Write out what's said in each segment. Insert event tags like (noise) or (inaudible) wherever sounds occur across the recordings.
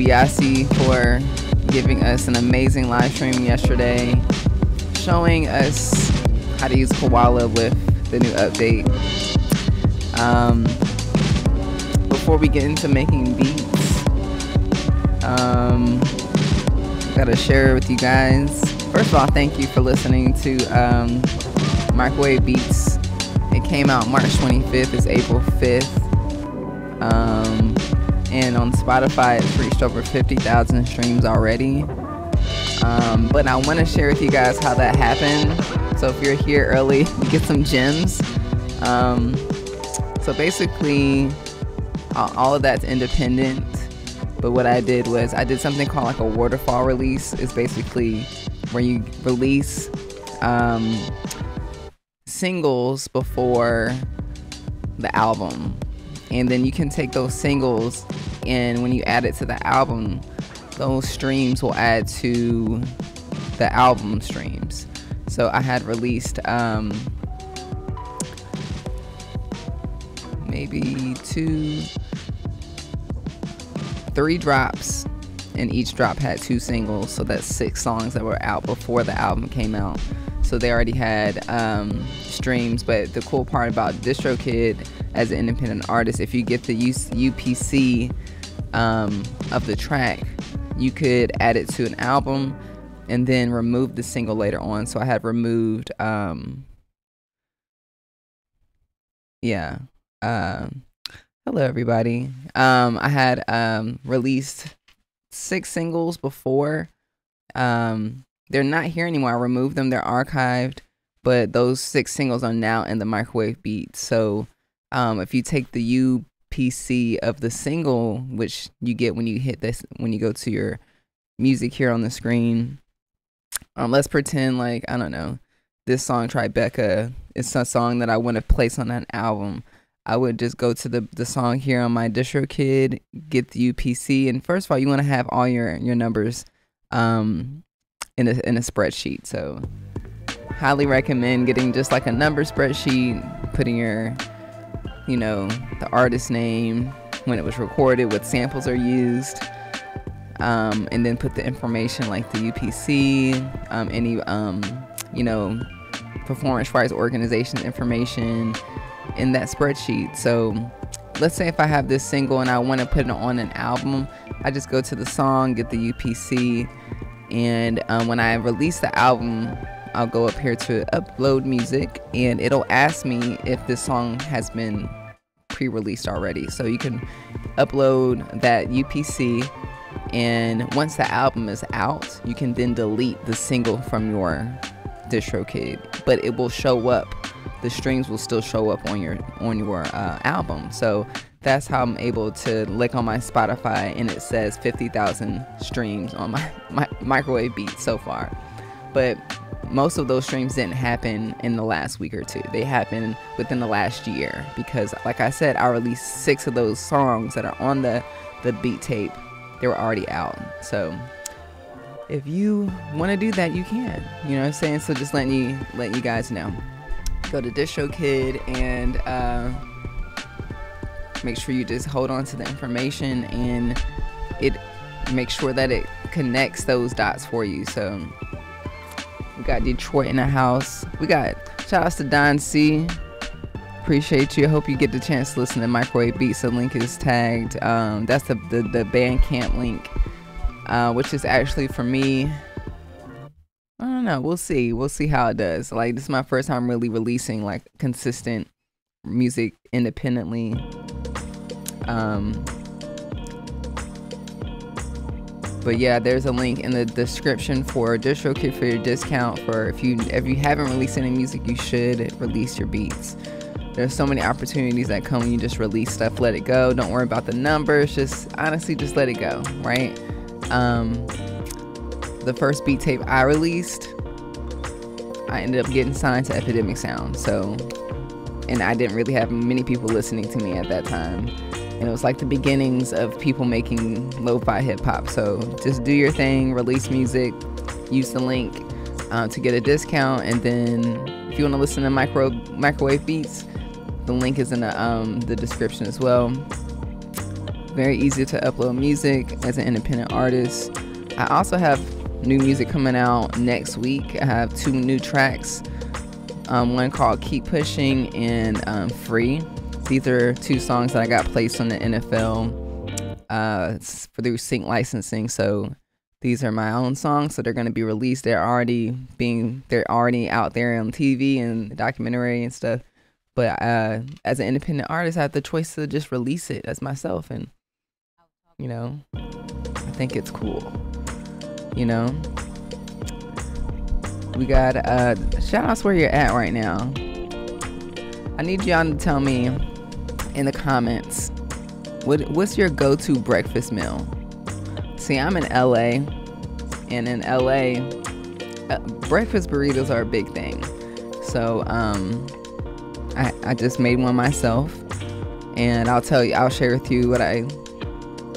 DiBiase for giving us an amazing live stream yesterday, showing us how to use Koala with the new update. Um, before we get into making beats, um, gotta share with you guys. First of all, thank you for listening to um, Microwave Beats. It came out March 25th. It's April 5th. Um, and on Spotify, it's reached over 50,000 streams already. Um, but I want to share with you guys how that happened. So if you're here early, (laughs) you get some gems. Um, so basically, all, of that's independent. But what I did was I did something called like a waterfall release. It's basically where you release um, singles before the album. And then you can take those singles and when you add it to the album, those streams will add to the album streams. So I had released um, maybe two, three drops, and each drop had two singles. So that's six songs that were out before the album came out. So they already had um, streams. But the cool part about DistroKid as an independent artist, if you get the use UPC um, of the track, you could add it to an album and then remove the single later on. So I had removed, um, yeah. Um, hello, everybody. Um, I had um, released six singles before. Um, they're not here anymore. I removed them. They're archived, but those six singles are now in the microwave beat. So um, if you take the UPC of the single, which you get when you hit this, when you go to your music here on the screen, um, let's pretend like I don't know this song Tribeca is a song that I want to place on an album. I would just go to the the song here on my DistroKid, get the UPC, and first of all, you want to have all your your numbers um, in a in a spreadsheet. So, highly recommend getting just like a number spreadsheet, putting your, you know, the artist name, when it was recorded, what samples are used, um, and then put the information like the UPC, um, any, um, you know, performance rights organization information in that spreadsheet. So let's say if I have this single and I want to put it on an album, I just go to the song, get the UPC, and um, when I release the album, I'll go up here to upload music and it'll ask me if this song has been pre-released already. So you can upload that UPC and once the album is out, you can then delete the single from your DistroKid, but it will show up. The streams will still show up on your on your uh, album. So that's how I'm able to look on my Spotify and it says 50,000 streams on my, my microwave beat so far. But most of those streams didn't happen in the last week or two. They happened within the last year because, like I said, I released six of those songs that are on the the beat tape. They were already out. So if you want to do that, you can. You know what I'm saying? So just letting you let you guys know. Go to DistroKid and uh, make sure you just hold on to the information and it make sure that it connects those dots for you. So we got Detroit in the house. We got shout outs to Don C. Appreciate you. I hope you get the chance to listen to Microwave Beats. The link is tagged. Um, that's the, the, the Bandcamp link, uh, which is actually for me. I don't know. We'll see. We'll see how it does. Like this is my first time really releasing like consistent music independently. Um, but yeah, there's a link in the description for DistroKid for your discount. For if you if you haven't released any music, you should release your beats. There's so many opportunities that come when you just release stuff. Let it go. Don't worry about the numbers. Just honestly, just let it go. Right. Um, the first beat tape I released, I ended up getting signed to Epidemic Sound. So, and I didn't really have many people listening to me at that time and it was like the beginnings of people making lo-fi hip-hop. So just do your thing release music use the link uh, to get a discount. And then if you want to listen to micro microwave beats the link is in the, um, the description as well. Very easy to upload music as an independent artist. I also have new music coming out next week. I have two new tracks um, one called keep pushing and um, free these are two songs that I got placed on the NFL uh, through sync licensing. So these are my own songs, so they're going to be released. They're already being they're already out there on TV and documentary and stuff. But uh, as an independent artist, I have the choice to just release it as myself, and you know, I think it's cool. You know, we got uh, shout outs where you're at right now. I need y'all to tell me in the comments what what's your go-to breakfast meal? See, I'm in LA, and in LA, uh, breakfast burritos are a big thing. So um, I, I just made one myself, and I'll tell you, I'll share with you what I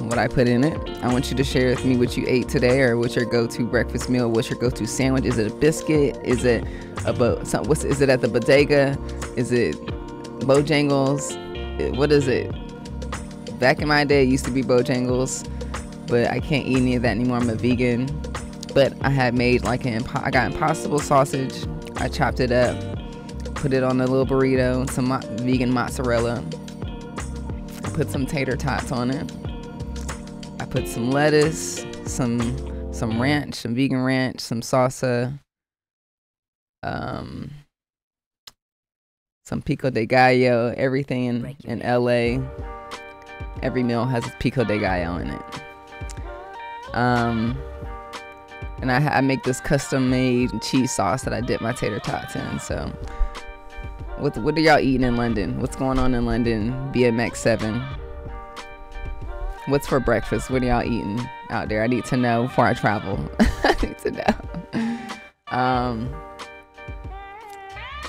what I put in it. I want you to share with me what you ate today, or what's your go-to breakfast meal. What's your go-to sandwich? Is it a biscuit? Is it a bo- what's is it at the bodega? Is it Bojangles? What is it? Back in my day, it used to be Bojangles, but I can't eat any of that anymore. I'm a vegan. But I had made like an I got impossible sausage. I chopped it up, put it on a little burrito, some mo- vegan mozzarella. Put some tater tots on it. I put some lettuce, some some ranch, some vegan ranch, some salsa. Um, some pico de gallo, everything in, in LA. Every meal has pico de gallo in it. Um, and I, I make this custom made cheese sauce that I dip my tater tots in. So, what what are y'all eating in London? What's going on in London? BMX seven. What's for breakfast? What are y'all eating out there? I need to know before I travel. (laughs) I need to know. Um,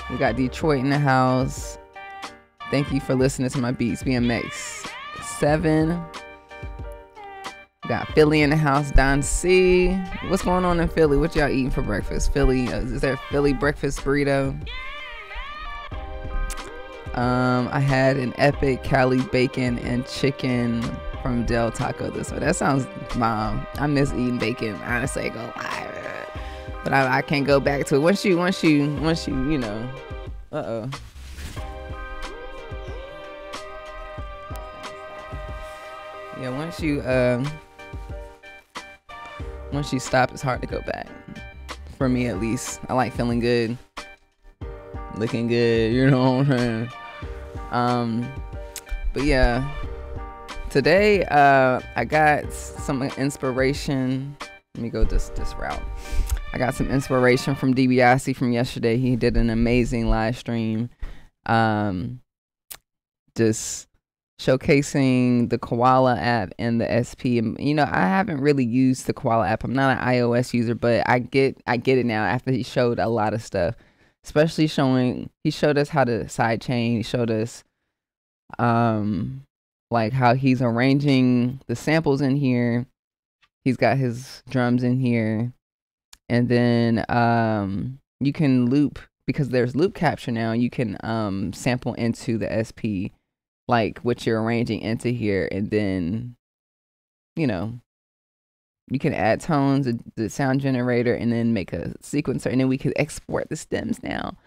we got Detroit in the house. Thank you for listening to my beats. BMX 7. We got Philly in the house. Don C. What's going on in Philly? What y'all eating for breakfast? Philly, uh, is there Philly breakfast burrito? Um, I had an epic Cali bacon and chicken from Del Taco this way. That sounds mom. I miss eating bacon. Honestly, go live but I, I can't go back to it. Once you, once you, once you, you know, uh oh. Yeah, once you, um, once you stop, it's hard to go back. For me, at least, I like feeling good, looking good. You know what I'm saying? Um, but yeah, today, uh, I got some inspiration. Let me go this this route. I got some inspiration from DiBiase from yesterday. He did an amazing live stream, um, just showcasing the Koala app and the SP. You know, I haven't really used the Koala app. I'm not an iOS user, but I get I get it now after he showed a lot of stuff, especially showing he showed us how to sidechain. He showed us um like how he's arranging the samples in here. He's got his drums in here and then um, you can loop because there's loop capture now. You can um, sample into the SP, like what you're arranging into here, and then you know you can add tones, the, sound generator, and then make a sequencer, and then we could export the stems now.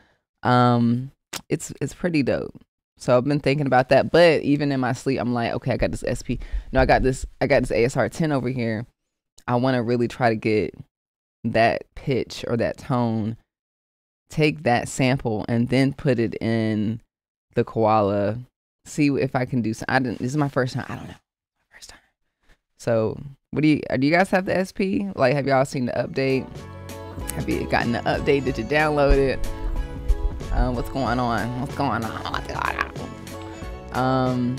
Um, it's it's pretty dope. So I've been thinking about that. But even in my sleep, I'm like, okay, I got this SP. No, I got this. I got this ASR 10 over here. I want to really try to get that pitch or that tone. Take that sample and then put it in the koala. See if I can do some. I didn't. This is my first time. I don't know. First time. So what do you? Do you guys have the SP? Like, have y'all seen the update? Have you gotten the update? Did you download it? Um, what's going on? What's going on? What's going on? Um,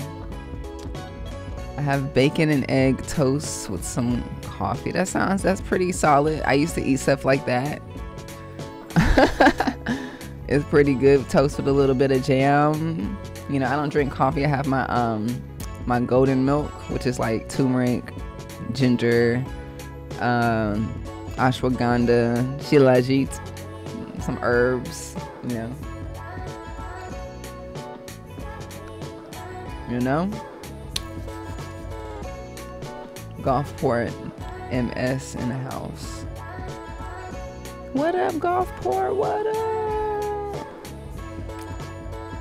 Have bacon and egg toast with some coffee. That sounds that's pretty solid. I used to eat stuff like that. (laughs) it's pretty good. Toast with a little bit of jam. You know, I don't drink coffee. I have my um my golden milk, which is like turmeric, ginger, um, ashwagandha, shilajit, some herbs, you know. You know? Gulfport MS in the house. What up, Gulfport? What up?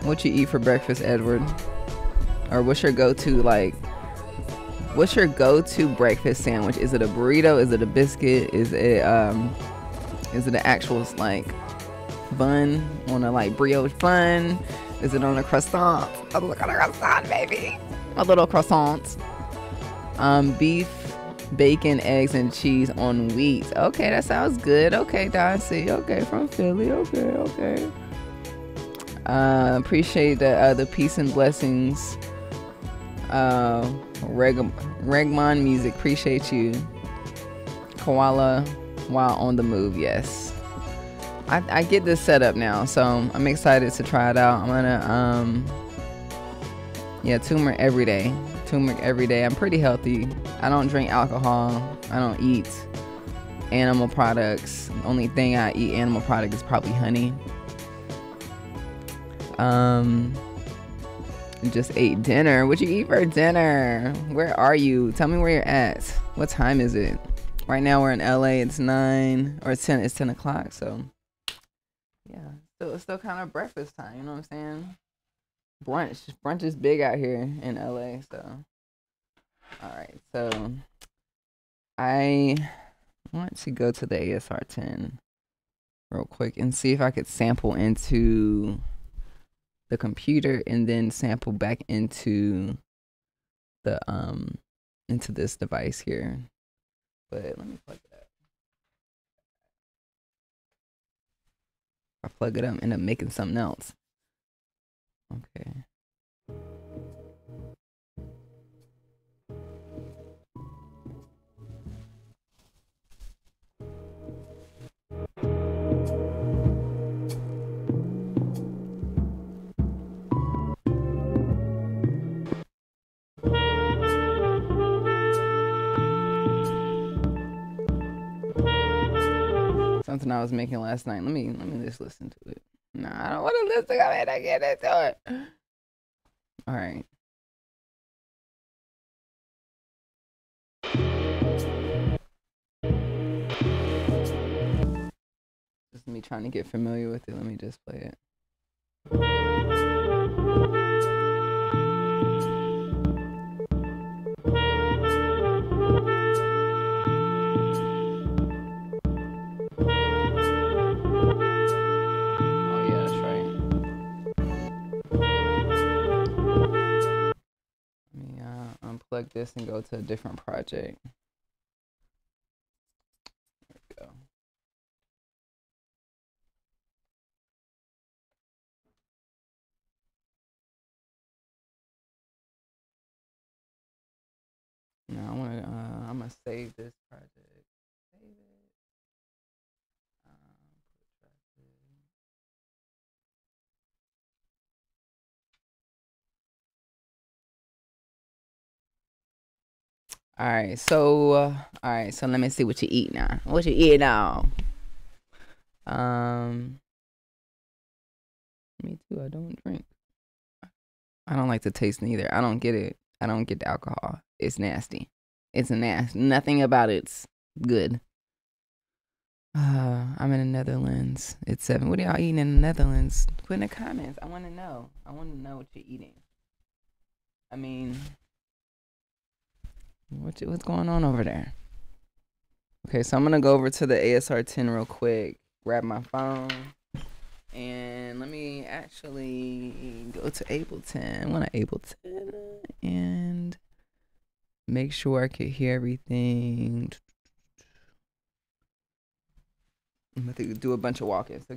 What you eat for breakfast, Edward? Or what's your go-to like what's your go-to breakfast sandwich? Is it a burrito? Is it a biscuit? Is it um is it an actual like bun on a like brioche bun? Is it on a croissant? A little croissant, baby. A little croissant. Um, beef, bacon, eggs, and cheese on wheat. Okay, that sounds good. Okay, Darcy. Okay, from Philly. Okay, okay. Uh, appreciate the uh, the peace and blessings. Uh, Reg Regmon music. Appreciate you. Koala while on the move. Yes. I, I get this set up now, so I'm excited to try it out. I'm gonna um yeah, turmeric every day. Turmeric every day. I'm pretty healthy. I don't drink alcohol. I don't eat animal products. The only thing I eat animal product is probably honey. Um just ate dinner. What you eat for dinner? Where are you? Tell me where you're at. What time is it? Right now we're in LA. It's nine or it's ten. It's ten o'clock. So yeah, still it's still kind of breakfast time. You know what I'm saying? Brunch, brunch is big out here in LA. So, all right, so I want to go to the ASR 10 real quick and see if I could sample into the computer and then sample back into the um into this device here. But let me plug that. I plug it up, and end up making something else. Okay. something I was making last night. Let me let me just listen to it. Nah, I don't want to listen to it. I get into it. All right. Just me trying to get familiar with it. Let me just play it. This and go to a different project. Now I to. Uh, I'm gonna save this project. All right, so uh, all right, so let me see what you eat now. What you eat now? Um, me too. I don't drink. I don't like the taste neither. I don't get it. I don't get the alcohol. It's nasty. It's nasty. Nothing about it's good. Uh, I'm in the Netherlands. It's seven. What are y'all eating in the Netherlands? Put in the comments. I want to know. I want to know what you're eating. I mean, what what's going on over there? Okay, so I'm gonna go over to the ASR 10 real quick. Grab my phone. And let me actually go to Ableton. I want to Ableton and make sure I can hear everything. I'm to do a bunch of walking. So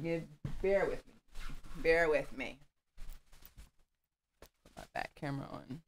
bear with me. Bear with me. Put my back camera on.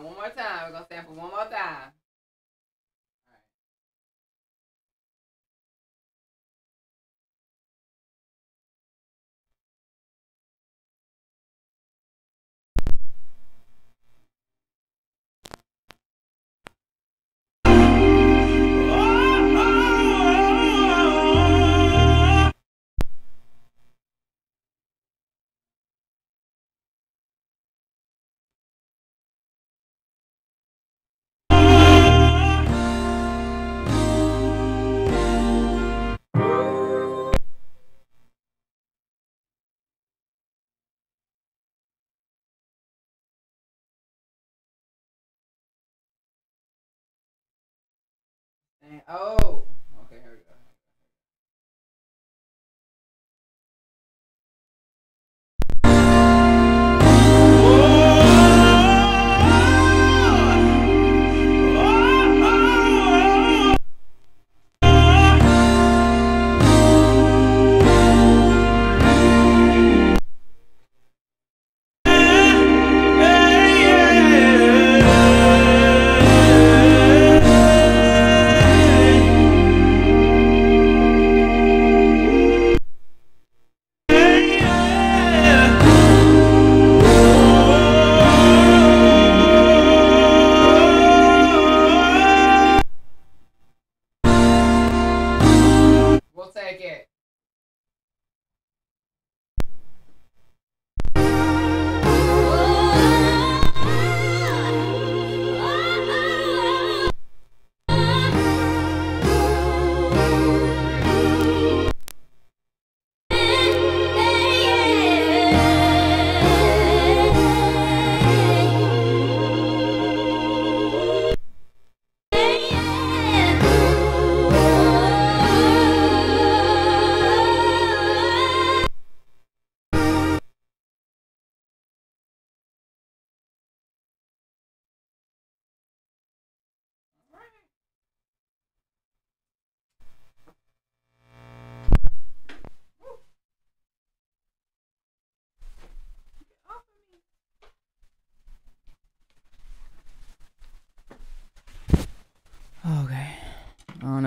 One more time. We're gonna sample one more time. Oh,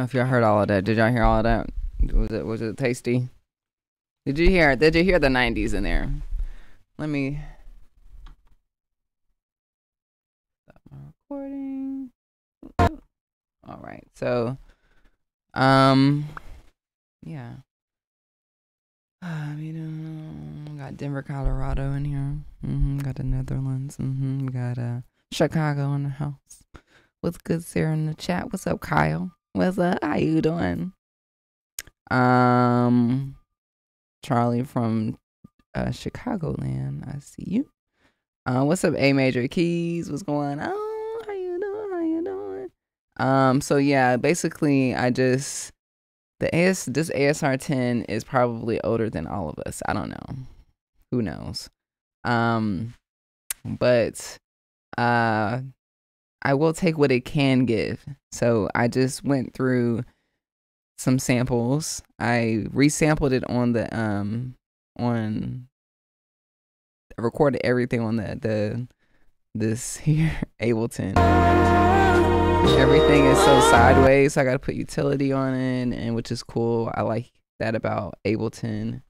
if y'all heard all of that. Did y'all hear all of that? Was it was it tasty? Did you hear? Did you hear the '90s in there? Let me stop my recording. All right. So, um, yeah. I mean, uh, got Denver, Colorado in here. hmm Got the Netherlands. hmm got uh Chicago in the house. What's good, Sarah in the chat? What's up, Kyle? What's up? How you doing? Um, Charlie from uh Chicagoland. I see you. Uh, what's up, A Major Keys? What's going on? How you doing? How you doing? Um, so yeah, basically, I just the AS this ASR 10 is probably older than all of us. I don't know. Who knows? Um, but uh I will take what it can give. So I just went through some samples. I resampled it on the um on I recorded everything on the the this here (laughs) Ableton. Everything is so sideways, so I gotta put utility on it, and which is cool. I like that about Ableton.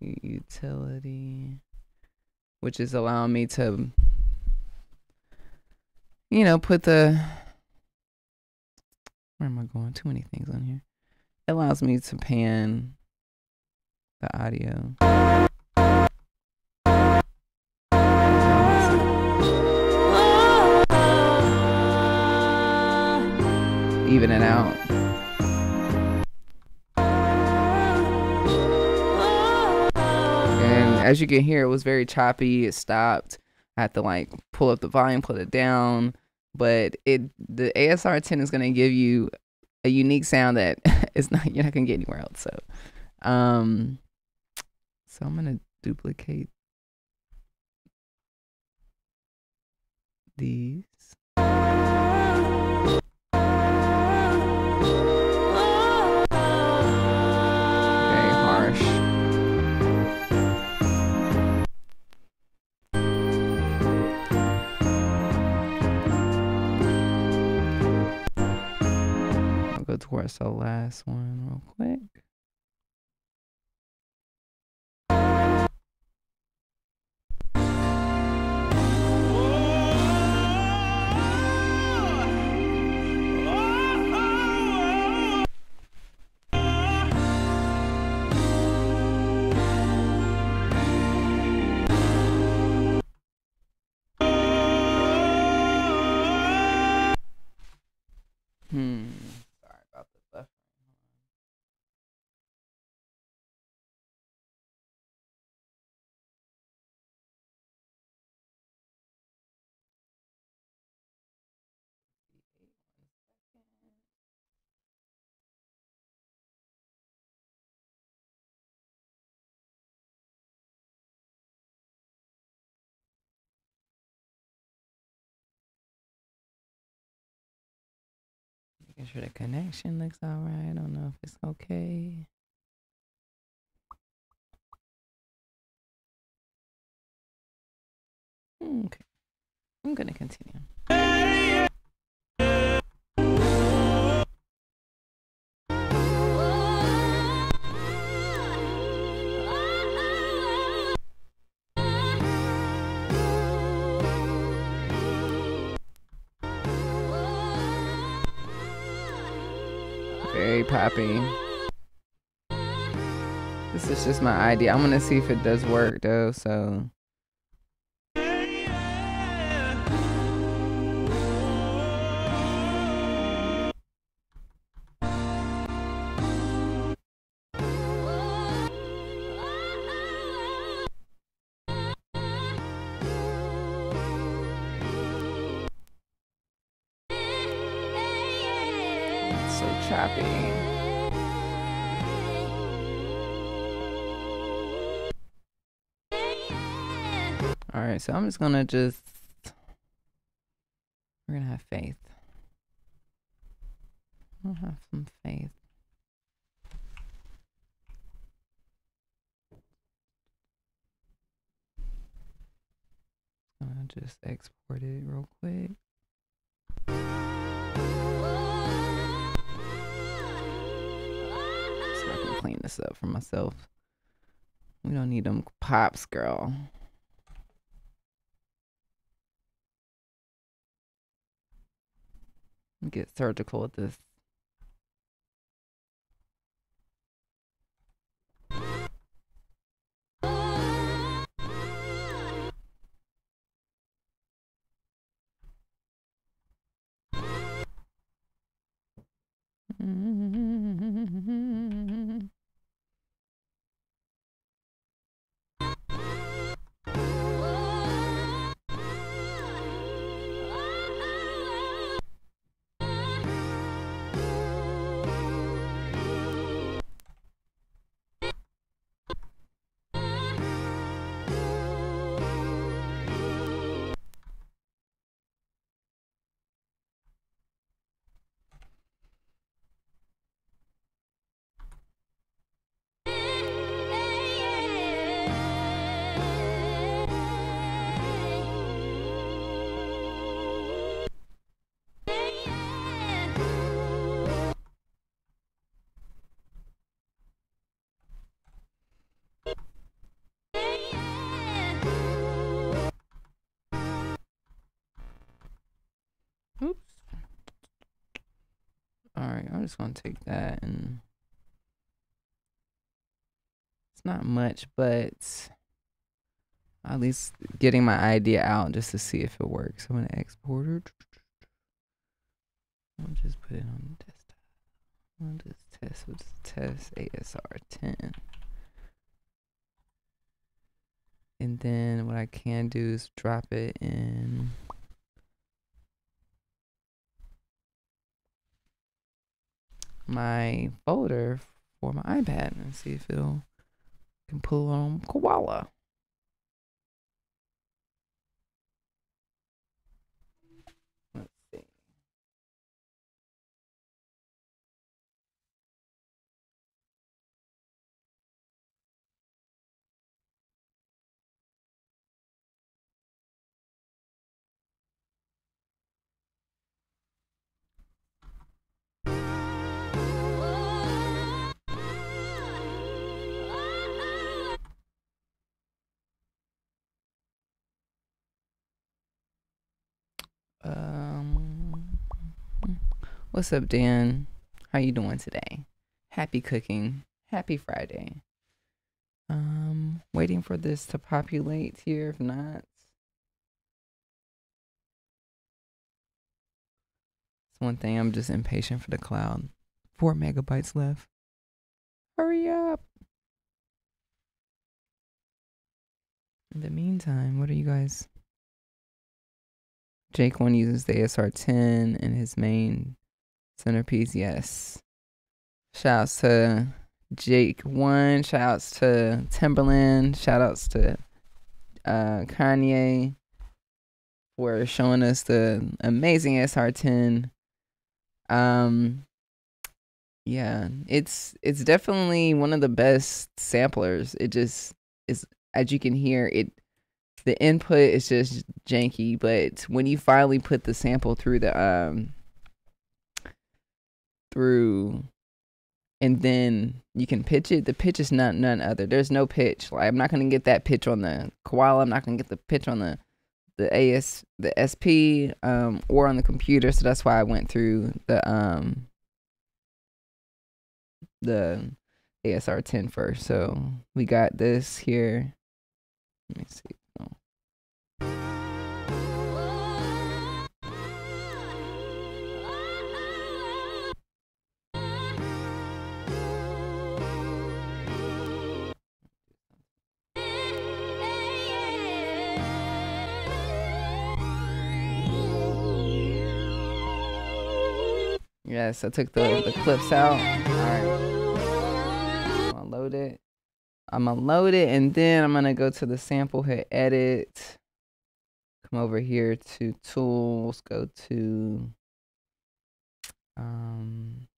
Utility, which is allowing me to you know, put the where am I going? Too many things on here. It allows me to pan the audio. Even it out. And as you can hear, it was very choppy. It stopped. I had to like pull up the volume, put it down. But it the ASR 10 is gonna give you a unique sound that (laughs) is not you're not gonna get anywhere else. So um so I'm gonna duplicate these. Towards the last one real quick. Hmm. Making sure the connection looks all right. I don't know if it's okay. Hmm, okay. I'm going to continue. This is just my idea. I'm gonna see if it does work though, so so I'm just gonna just we're gonna have faith. I'll have some faith. I'll just export it real quick. So I can clean this up for myself. We don't need them pops, girl. Get surgical with this. Oops. (laughs) All right, I'm just gonna take that and it's not much, but at least getting my idea out just to see if it works. I'm gonna export it. I'll just put it on the desktop. I'll just test. Just test ASR 10. And then what I can do is drop it in. My folder for my iPad and see if it'll can pull on Koala. What's up, Dan? How you doing today? Happy cooking. Happy Friday. Um, waiting for this to populate here. If not, it's one thing. I'm just impatient for the cloud. Four megabytes left. Hurry up. In the meantime, what are you guys? Jake One uses the ASR 10 in his main centerpiece. Yes. Shouts to Jake One. Shouts to Timbaland. Shoutouts to uh, Kanye for showing us the amazing SR10. Um, yeah, it's it's definitely one of the best samplers. It just is, as you can hear, it the input is just janky, but when you finally put the sample through the um through and then you can pitch it, the pitch is not none other. There's no pitch. Like I'm not gonna get that pitch on the koala, I'm not gonna get the pitch on the the AS the SP um or on the computer, so that's why I went through the um the ASR 10 first. So we got this here. Let me see. Yes, I took the, the clips out. Alright. I'm gonna load it. I'm gonna load it and then I'm gonna go to the sample, hit edit. Come over here to tools, go to um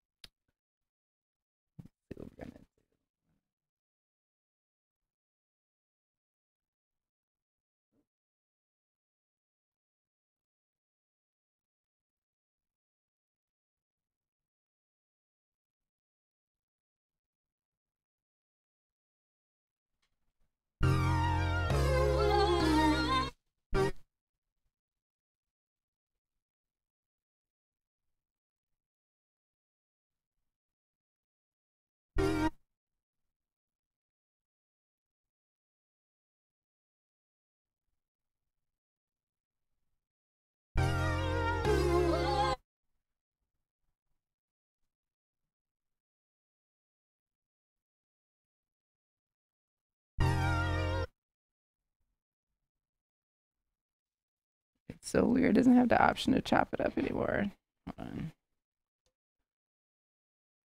It's so weird. It doesn't have the option to chop it up anymore. Hold on.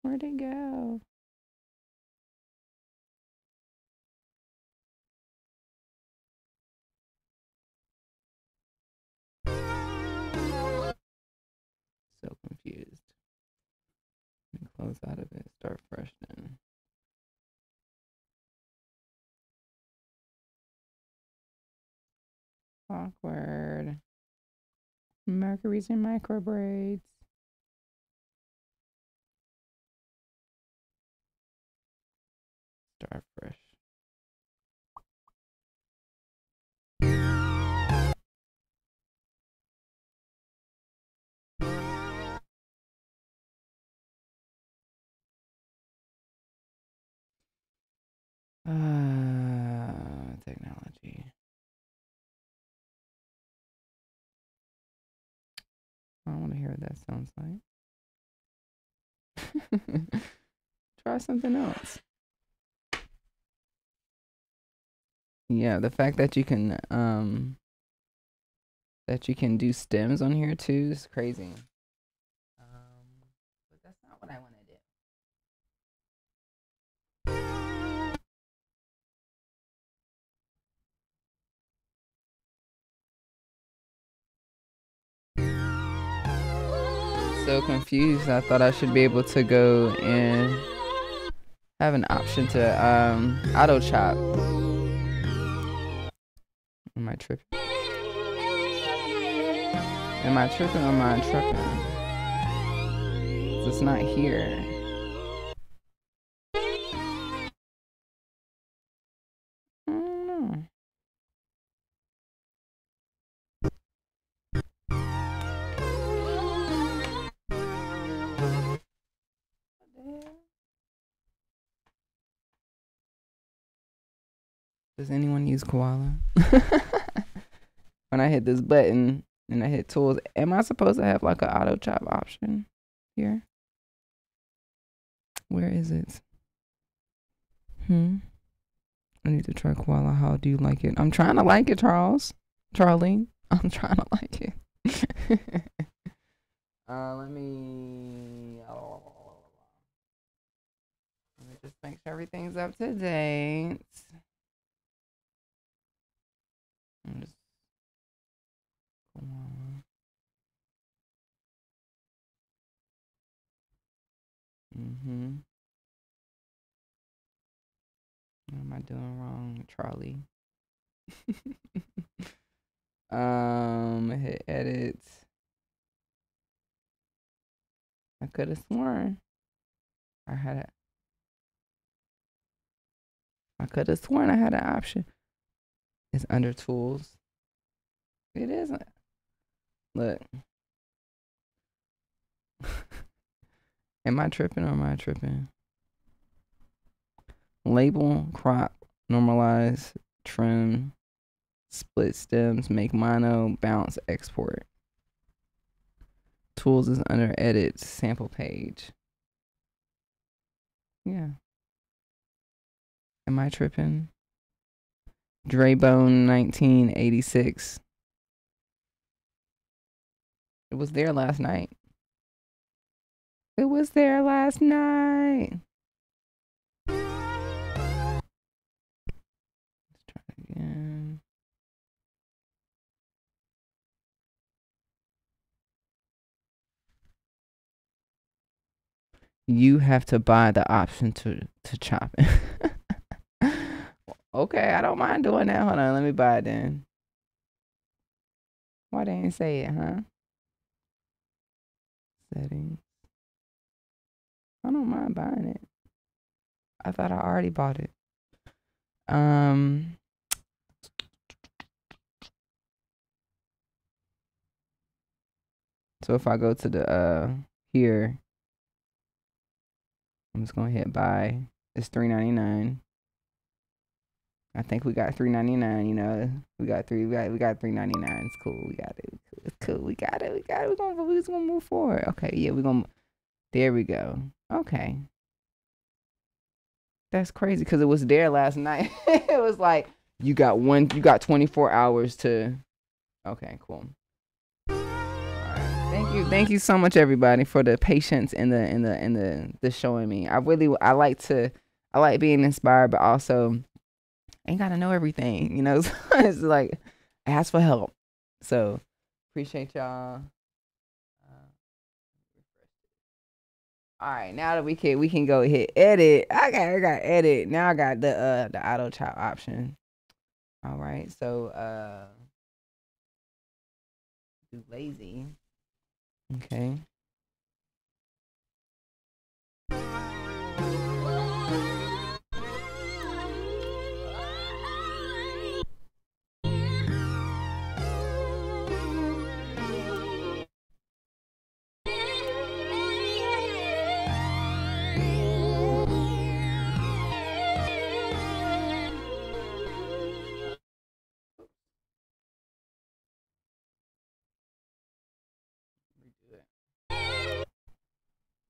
Where'd it go? So confused. Close out of it. Start fresh then. Awkward. Mercury's in micro braids. Start. Uh, want to hear what that sounds like. (laughs) Try something else. Yeah, the fact that you can um that you can do stems on here too is crazy. Confused. I thought I should be able to go and have an option to um auto chop. Am I tripping? Am I tripping or am I tripping? It's not here. Does anyone use koala? (laughs) when I hit this button and I hit tools, am I supposed to have like an auto chop option here? Where is it? Hmm. I need to try koala. How do you like it? I'm trying to like it, Charles. Charlie. (laughs) I'm trying to like it. (laughs) uh, let me. Let me just make sure everything's up to date. Just. Mm-hmm. What am I doing wrong, Charlie? (laughs) um, hit edit. I could have sworn I had it. I could have sworn I had an option. It's under tools. It isn't. Look. (laughs) am I tripping or am I tripping? Label, crop, normalize, trim, split stems, make mono, bounce, export. Tools is under edit, sample page. Yeah. Am I tripping? Draybone 1986. It was there last night. It was there last night. Let's try again. You have to buy the option to to chop it. (laughs) Okay, I don't mind doing that. Hold on, let me buy it then. Why they ain't say it, huh? Settings. I don't mind buying it. I thought I already bought it. Um So if I go to the uh here, I'm just gonna hit buy. It's three ninety nine. I think we got three ninety nine. You know, we got three. We got we got three ninety nine. It's cool. We got it. It's cool. We got it. We got it. We're gonna we're gonna move forward. Okay. Yeah. We're gonna. There we go. Okay. That's crazy because it was there last night. (laughs) it was like you got one. You got twenty four hours to. Okay. Cool. Thank you, thank you so much, everybody, for the patience and the and the and the the showing me. I really I like to I like being inspired, but also ain't gotta know everything, you know. (laughs) So it's like ask for help. So appreciate y'all. Uh, all right, now that we can we can go hit edit. I got I got edit. Now I got the uh the auto chop option. All right, so uh do lazy. Okay.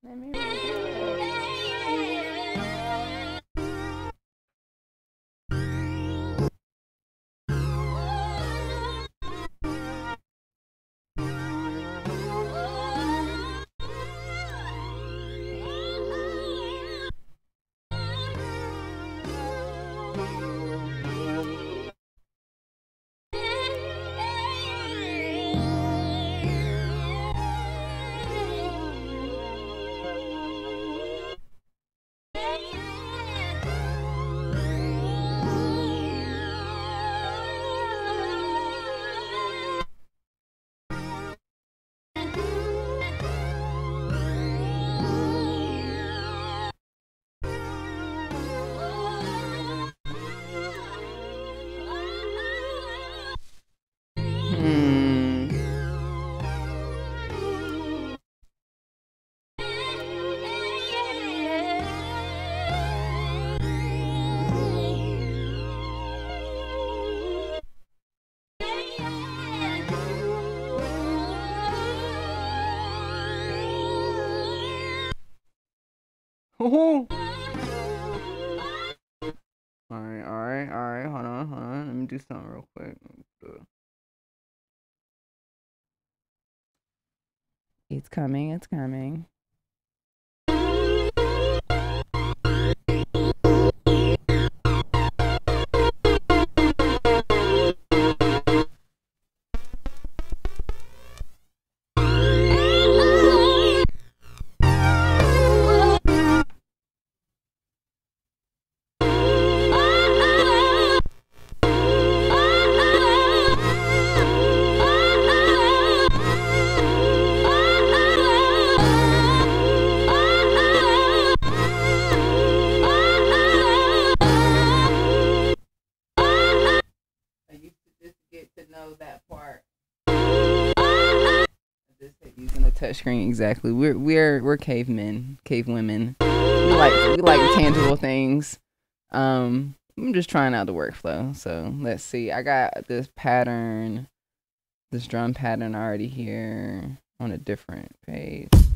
Let me all right, all right, all right. Hold on, hold on. Let me do something real quick. It's coming. It's coming. Touchscreen exactly. We're we're we're cavemen, cave women. We like we like tangible things. Um, I'm just trying out the workflow. So let's see. I got this pattern, this drum pattern already here on a different page. see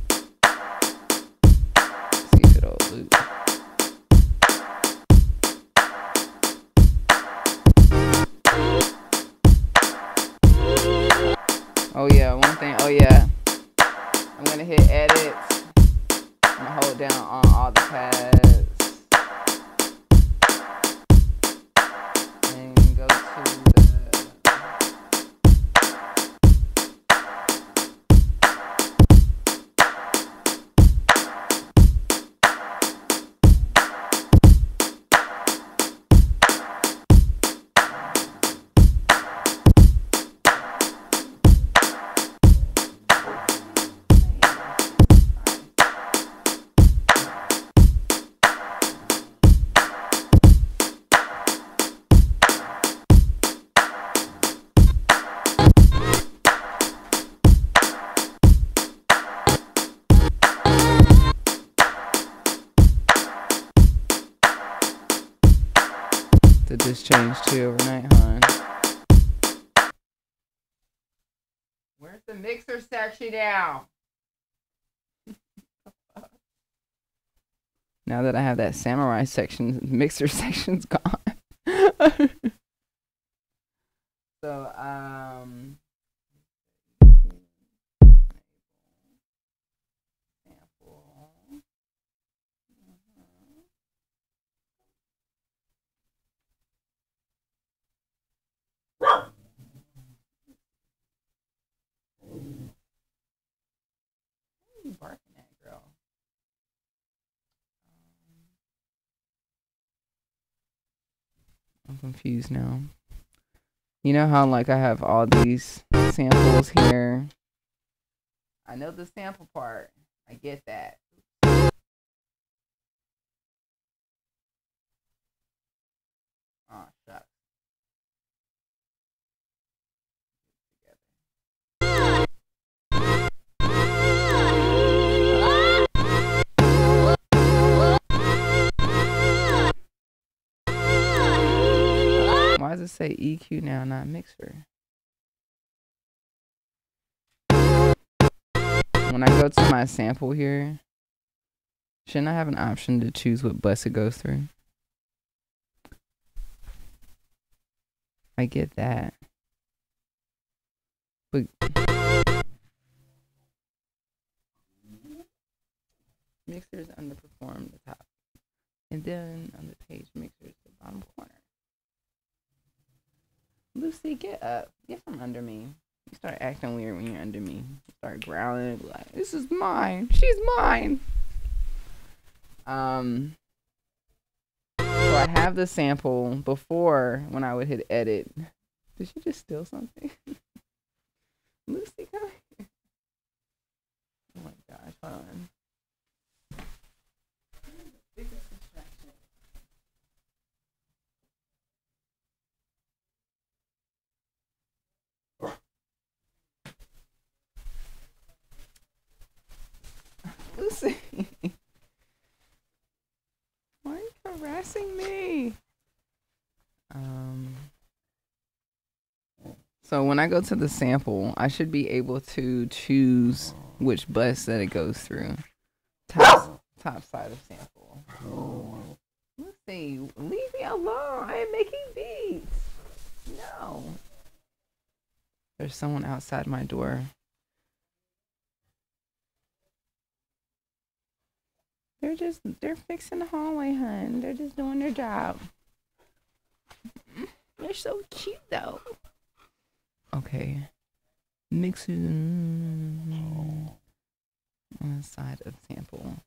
if it'll loop. Oh yeah, one thing. Oh yeah, I'm gonna hit edit. Gonna hold down on all the pads now that I have that samurai section, (laughs) mixer section's gone. (laughs) Confused now. You know how like I have all these samples here. I know the sample part. I get that. Why does it say EQ now, not mixer? When I go to my sample here, shouldn't I have an option to choose what bus it goes through? I get that. But mixers underperform the top. And then on the page mixers the bottom corner. Lucy, get up. Get from under me. You start acting weird when you're under me. You start growling like, this is mine. She's mine. Um so I have the sample before when I would hit edit. Did she just steal something? (laughs) Lucy, come here. Oh my gosh, hold on. Lucy. (laughs) Why are you harassing me? Um so when I go to the sample, I should be able to choose which bus that it goes through. Top, top side of sample. Let's see. Leave me alone. I am making beats. No. There's someone outside my door. They're just they're fixing the hallway, hun. They're just doing their job. They're so cute though. Okay. Mixing on the side of sample.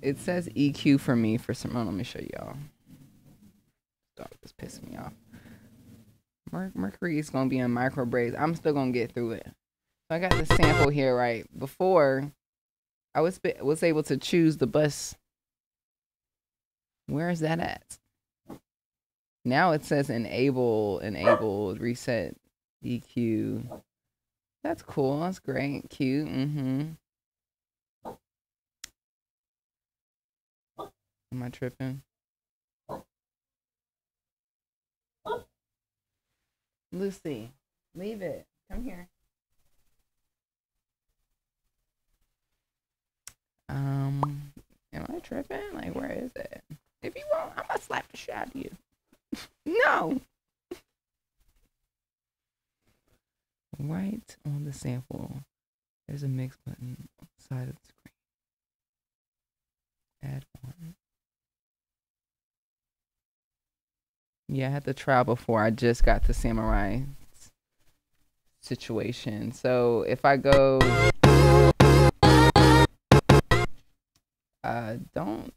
It says EQ for me for some. Oh, let me show y'all. Dog just pissing me off. Mer- Mercury is gonna be in micro braids. I'm still gonna get through it. I got the sample here right before. I was was able to choose the bus. Where is that at? Now it says enable, enable, reset, EQ. That's cool. That's great. Cute. Mm-hmm. Am I tripping? Lucy, leave it. Come here. Um, am I tripping? Like, where is it? If you won't, I'm gonna slap the shit out of you. (laughs) no. Right on the sample, there's a mix button on the side of the screen. Add one. Yeah, I had to try before. I just got the samurai situation. So if I go, uh, don't.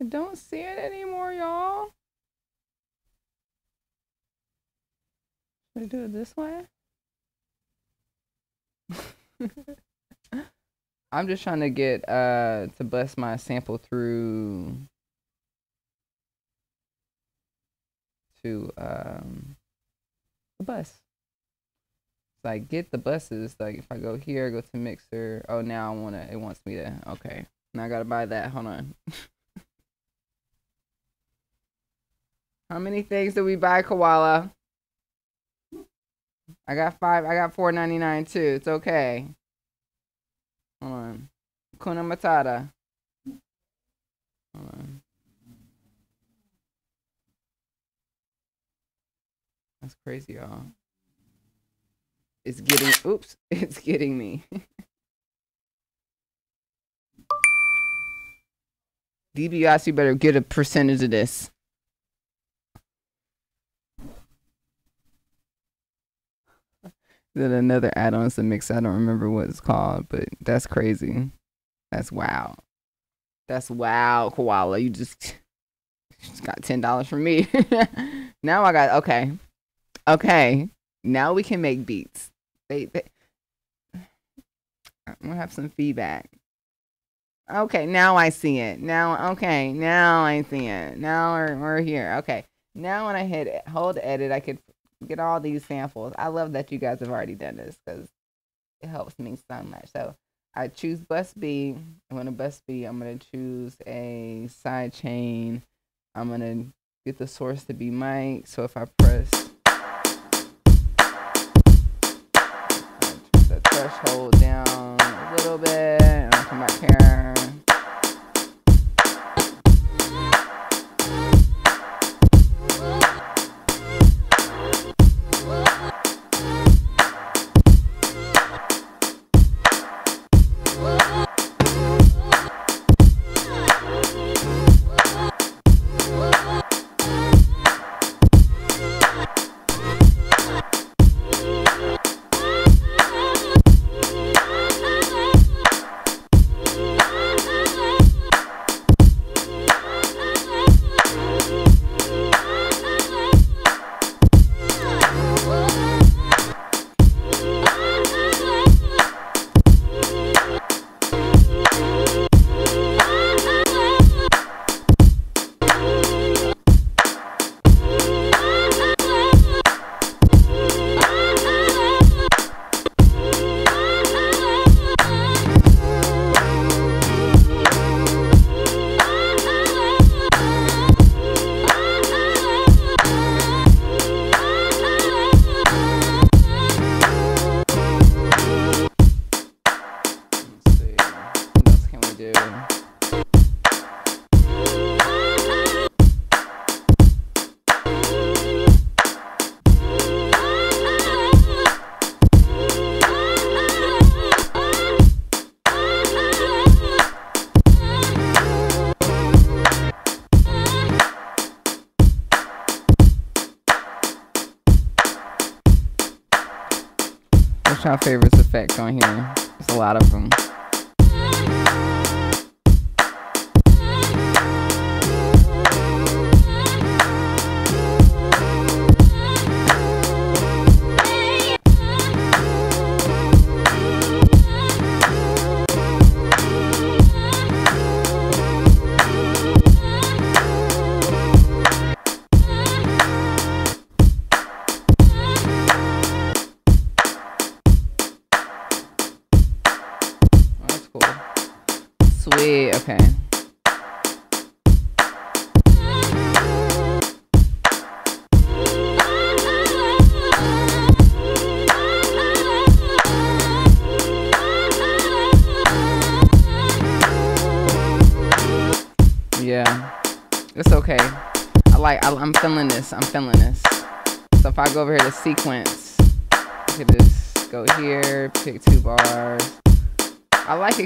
I don't see it anymore, y'all. Should I do it this way? (laughs) I'm just trying to get uh to bust my sample through to um the bus. Like get the buses. Like if I go here, go to mixer. Oh now I wanna it wants me to okay. Now I gotta buy that. Hold on. (laughs) How many things did we buy, Koala? I got five. I got four ninety nine too. It's okay. Hold on. Kuna Matata. Hold on. That's crazy, y'all. It's getting. Oops. (laughs) It's getting me. You better get a percentage of this. Then another add-on a mix. I don't remember what it's called, but that's crazy. That's wow. That's wow, koala. You just, (laughs) just got ten dollars from me. (laughs) now I got okay, okay. Now we can make beats. They, they I'm gonna have some feedback. Okay, now I see it. Now, okay, now I see it. Now we're, we're here. Okay, now when I hit hold edit, I could get all these samples. I love that you guys have already done this because it helps me so much. So I choose bus B. I'm gonna bus B. I'm gonna choose a side chain. I'm gonna get the source to be mic. So if I press threshold down a little bit, and I come back here. What's your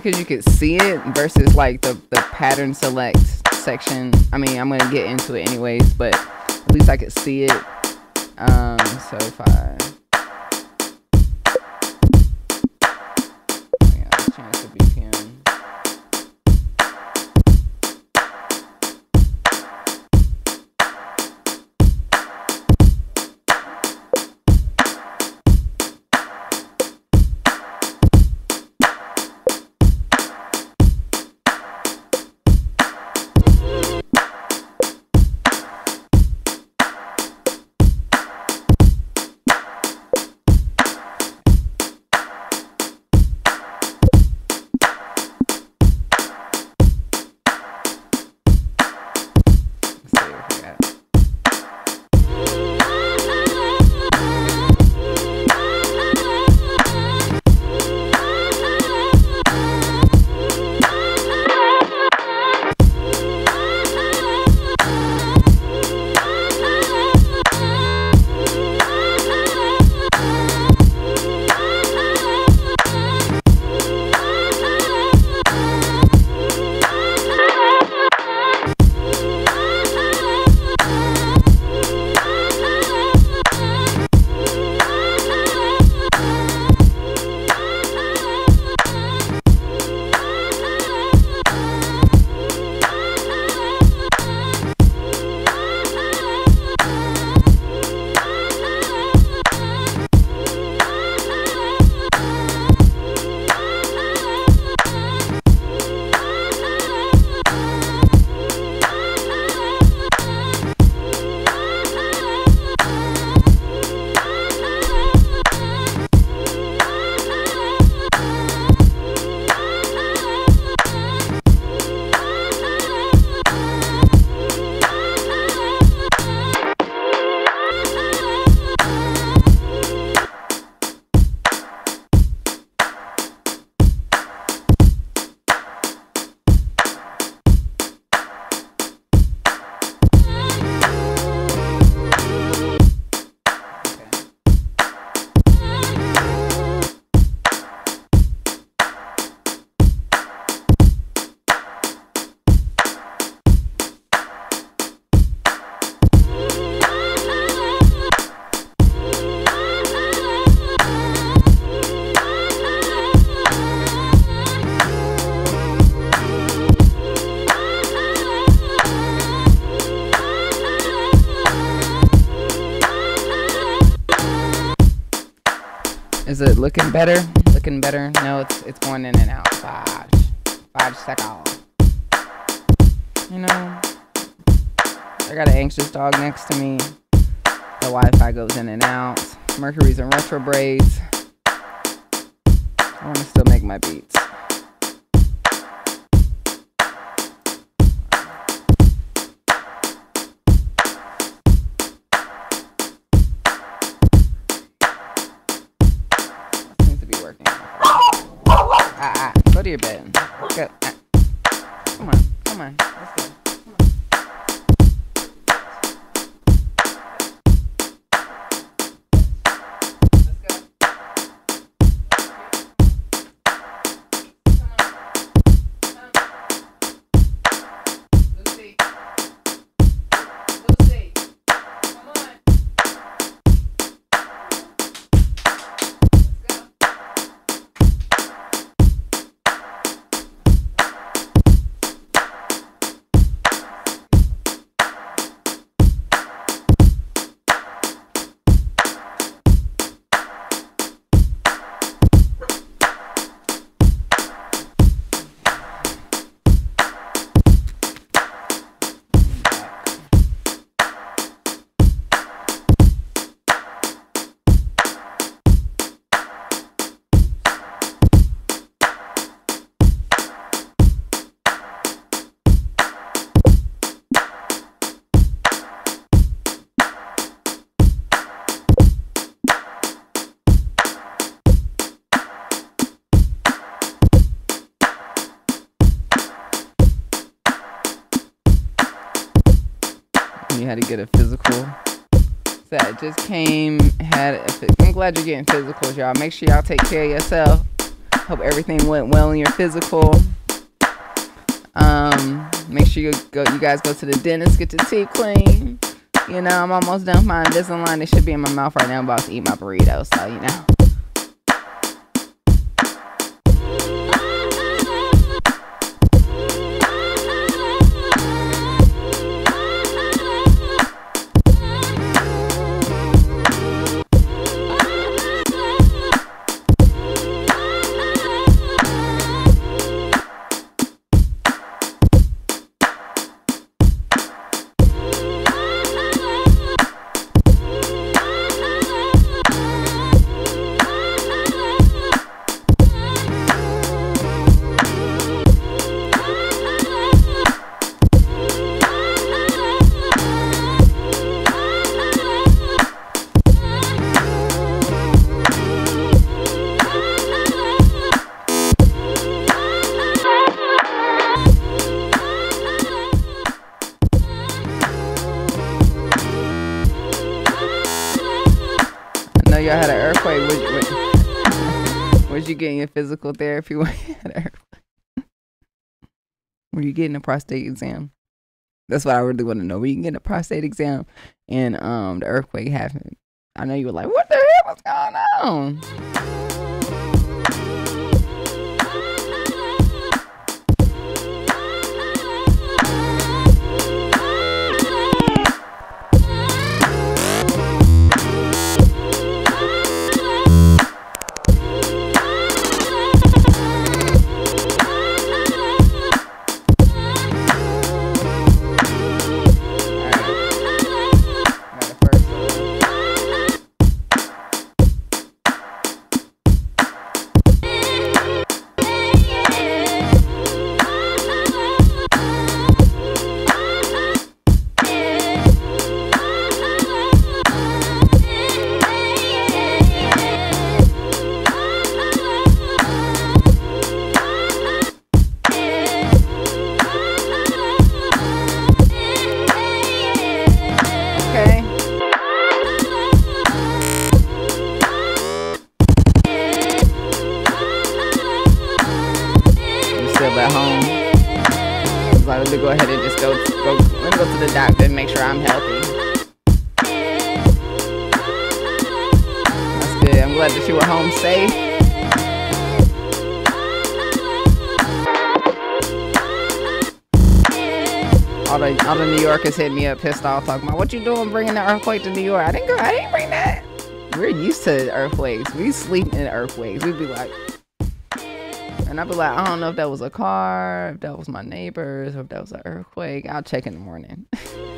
because you could see it versus like the, the pattern select section. I mean, I'm gonna get into it anyways, but at least I could see it. Um, so if I Oh, yeah, change the BPM. Looking better? Looking better? No, it's it's going in and out. Five, five seconds. You know, I got an anxious dog next to me. The Wi-Fi goes in and out. Mercury's in retrogrades. Just came had. I'm glad you're getting physicals, y'all. Make sure y'all take care of yourself. Hope everything went well in your physical. Um, make sure you go. You guys go to the dentist, get your teeth clean. You know, I'm almost done finding this line. It should be in my mouth right now. I'm about to eat my burrito, so you know. Physical therapy (laughs) when you had an? (laughs) Were you getting a prostate exam? That's what I really want to know. Were you getting a prostate exam and um the earthquake happened? I know you were like, what the hell was going on? Yorkers hit me up, pissed off, talking about what you doing, bringing the earthquake to New York. I didn't go. I didn't bring that. We're used to earthquakes. We sleep in earthquakes. We'd be like, and I'd be like, I don't know if that was a car, if that was my neighbors, or if that was an earthquake. I'll check in the morning. (laughs)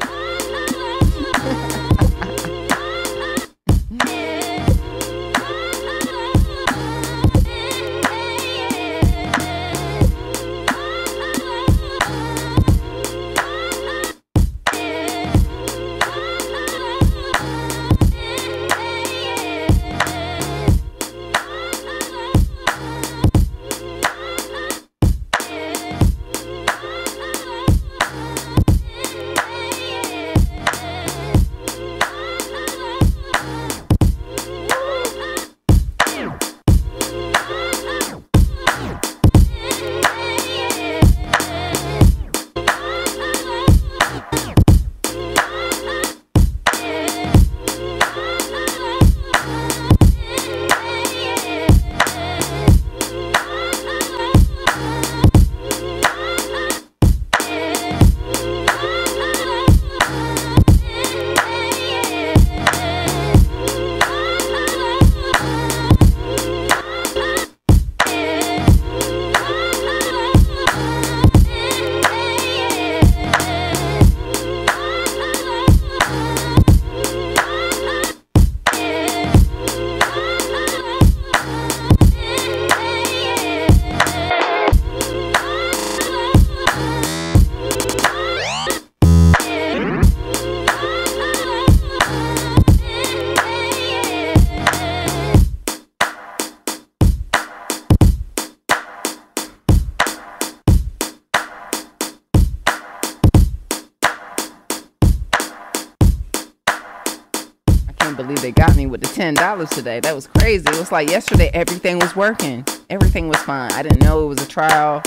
dollars today. That was crazy. It was like yesterday everything was working. Everything was fine. I didn't know it was a trial.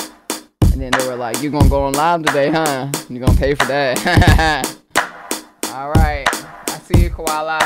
And then they were like, You're gonna go on live today, huh? You're gonna pay for that. (laughs) All right. I see you, Koala.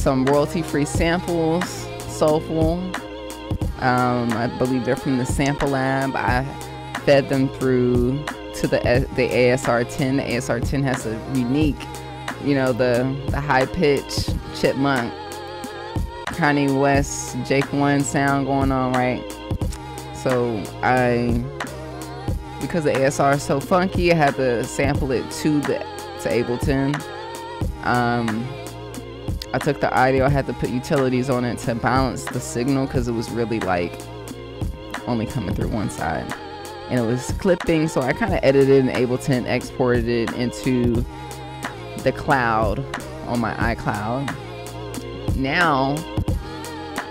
Some royalty-free samples, soulful. Um, I believe they're from the Sample Lab. I fed them through to the the ASR10. The ASR10 has a unique, you know, the the high pitch chipmunk, Kanye West, Jake One sound going on, right? So I, because the ASR is so funky, I had to sample it to the to Ableton. Um, I took the audio, I had to put utilities on it to balance the signal because it was really like only coming through one side. And it was clipping, so I kind of edited in Ableton, exported it into the cloud on my iCloud. Now,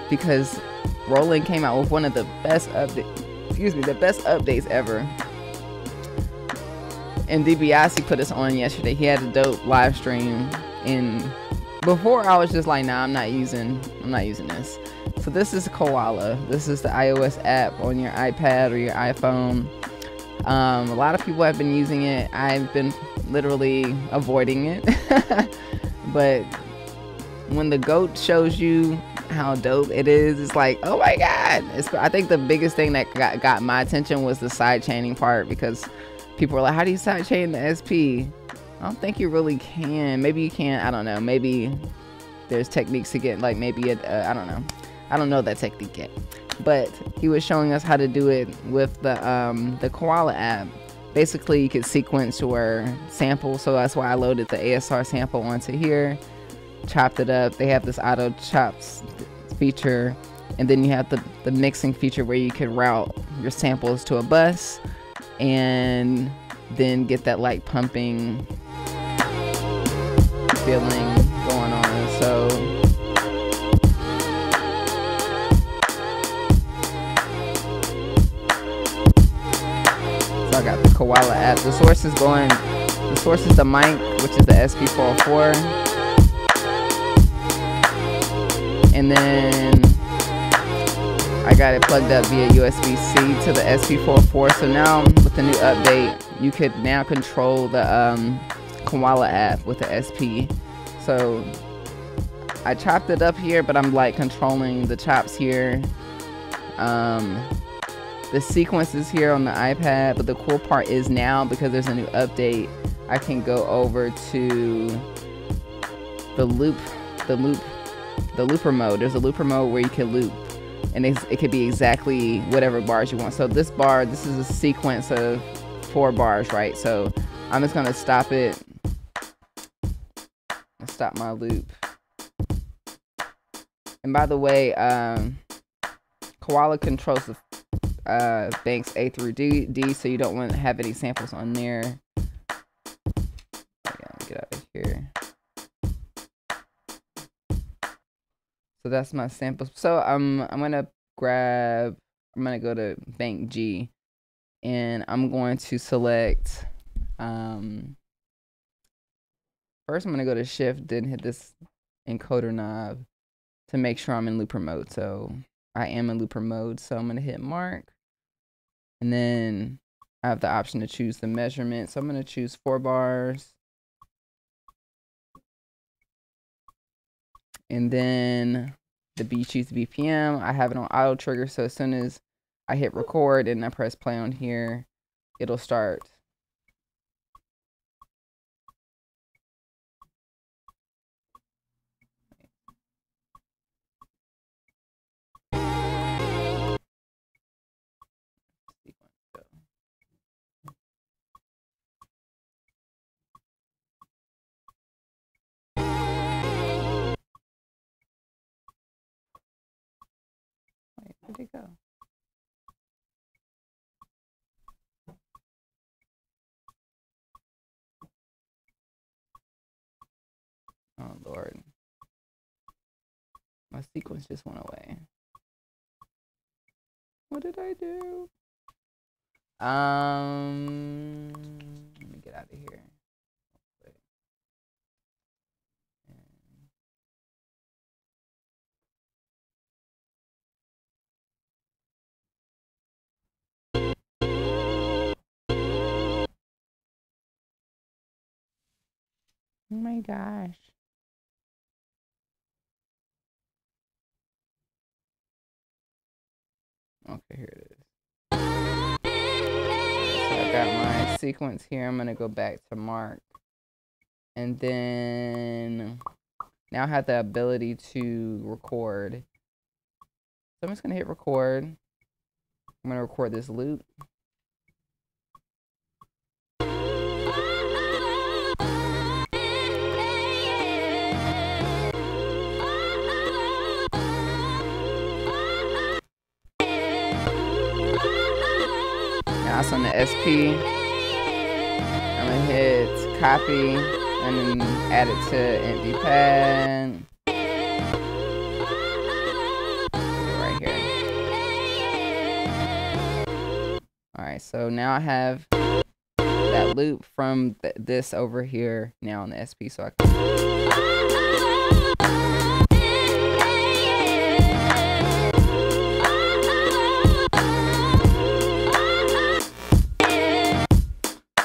because Roland came out with one of the best updates, excuse me, the best updates ever. And DiBiase put us on yesterday. He had a dope live stream and before I was just like, nah, I'm not using I'm not using this. So this is Koala. This is the iOS app on your iPad or your iPhone. Um, a lot of people have been using it. I've been literally avoiding it. (laughs) but when the goat shows you how dope it is, it's like, oh my god! It's, I think the biggest thing that got, got my attention was the side chaining part because people were like, how do you side chain the SP? I don't think you really can. Maybe you can. I don't know. Maybe there's techniques to get like maybe I I don't know. I don't know that technique yet. but he was showing us how to do it with the um, the Koala app. Basically, you could sequence your sample, so that's why I loaded the ASR sample onto here, chopped it up. They have this auto chops feature, and then you have the the mixing feature where you could route your samples to a bus, and then get that like pumping feeling going on. So I got the Koala app. The source is going, the source is the mic, which is the SP404. And then I got it plugged up via USB-C to the SP44. So now with the new update, you could now control the um, Koala app with the SP. So I chopped it up here, but I'm like controlling the chops here. Um, the sequences here on the iPad, but the cool part is now because there's a new update, I can go over to the loop, the loop, the looper mode. There's a looper mode where you can loop and it could be exactly whatever bars you want. So this bar, this is a sequence of four bars, right? So I'm just gonna stop it, stop my loop. And by the way, um, Koala controls the uh, banks A through D, D, so you don't want to have any samples on there. Yeah, get out of here. So that's my sample. So I'm I'm gonna grab. I'm gonna go to bank G, and I'm going to select. Um, first, I'm gonna go to Shift, then hit this encoder knob to make sure I'm in looper mode. So I am in looper mode, so I'm gonna hit mark. And then I have the option to choose the measurement. So I'm going to choose four bars. And then the B choose BPM. I have it on auto trigger. So as soon as I hit record and I press play on here, it'll start Where'd it go? Oh Lord. My sequence just went away. What did I do? Um, let me get out of here. Oh my gosh. Okay, here it is. So I got my sequence here. I'm going to go back to mark. And then now I have the ability to record. So I'm just going to hit record. I'm going to record this loop. On the SP. I'm gonna hit copy and then add it to empty pad. Right here. Alright, so now I have that loop from th this over here now on the SP so I can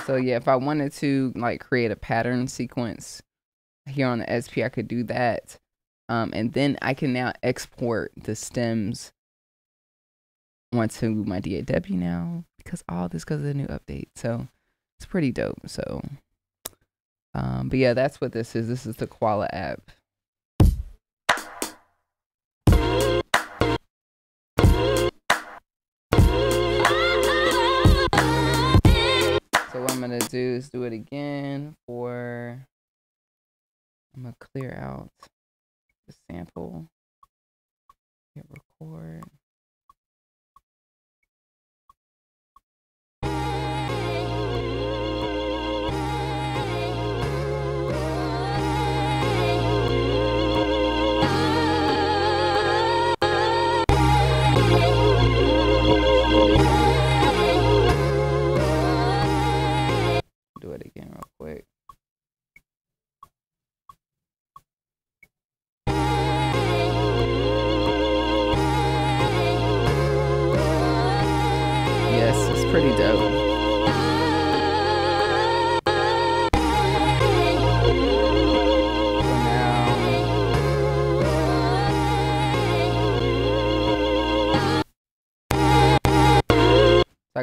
So yeah, if I wanted to like create a pattern sequence here on the SP, I could do that. Um, and then I can now export the stems onto my DAW now because all this because of the new update. So it's pretty dope. So, um, but yeah, that's what this is. This is the Koala app. Gonna do is do it again for. I'm gonna clear out the sample. Hit record.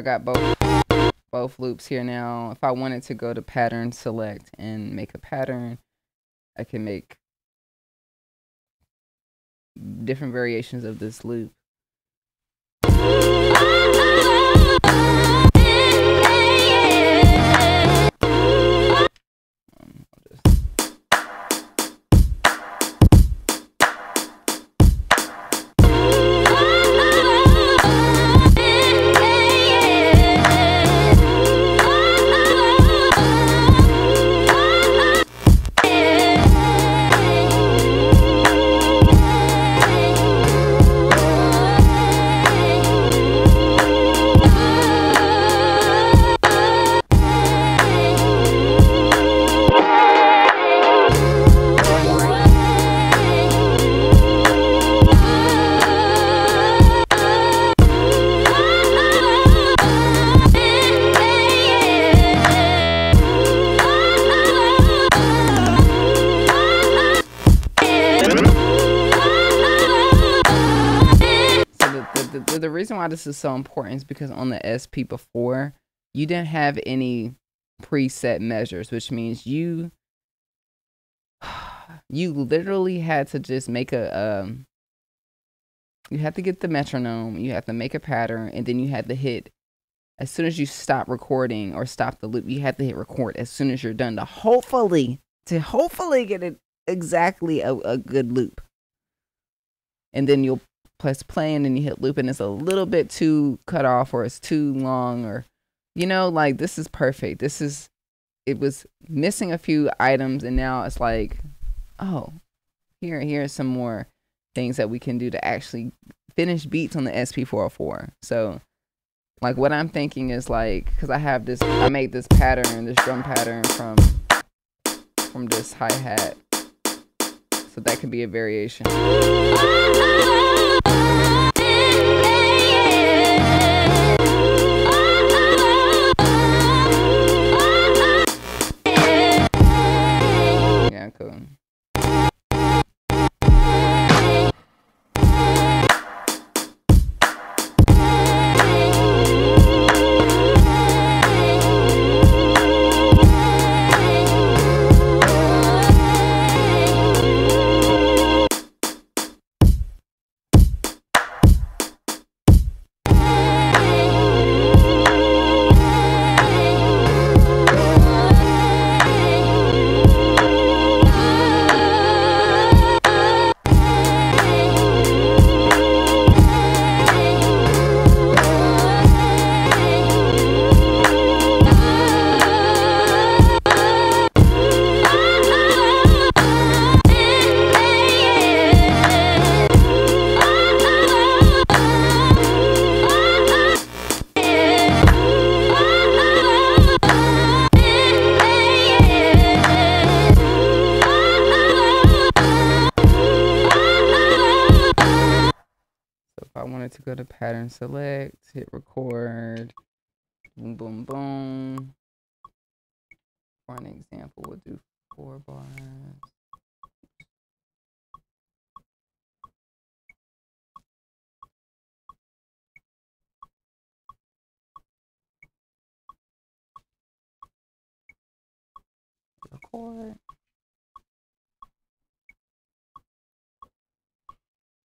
I got both both loops here now. If I wanted to go to pattern select and make a pattern, I can make different variations of this loop. This is so important is because on the SP before, you didn't have any preset measures, which means you (sighs) you literally had to just make a um you had to get the metronome, you have to make a pattern, and then you had to hit as soon as you stop recording or stop the loop, you have to hit record as soon as you're done to hopefully to hopefully get it exactly a, a good loop. And then you'll press play and then you hit loop and it's a little bit too cut off or it's too long or you know like this is perfect. This is it was missing a few items and now it's like oh here here are some more things that we can do to actually finish beats on the sp404 so like what i'm thinking is like because i have this i made this pattern this drum pattern from from this hi-hat. So that could be a variation (laughs) Yeah,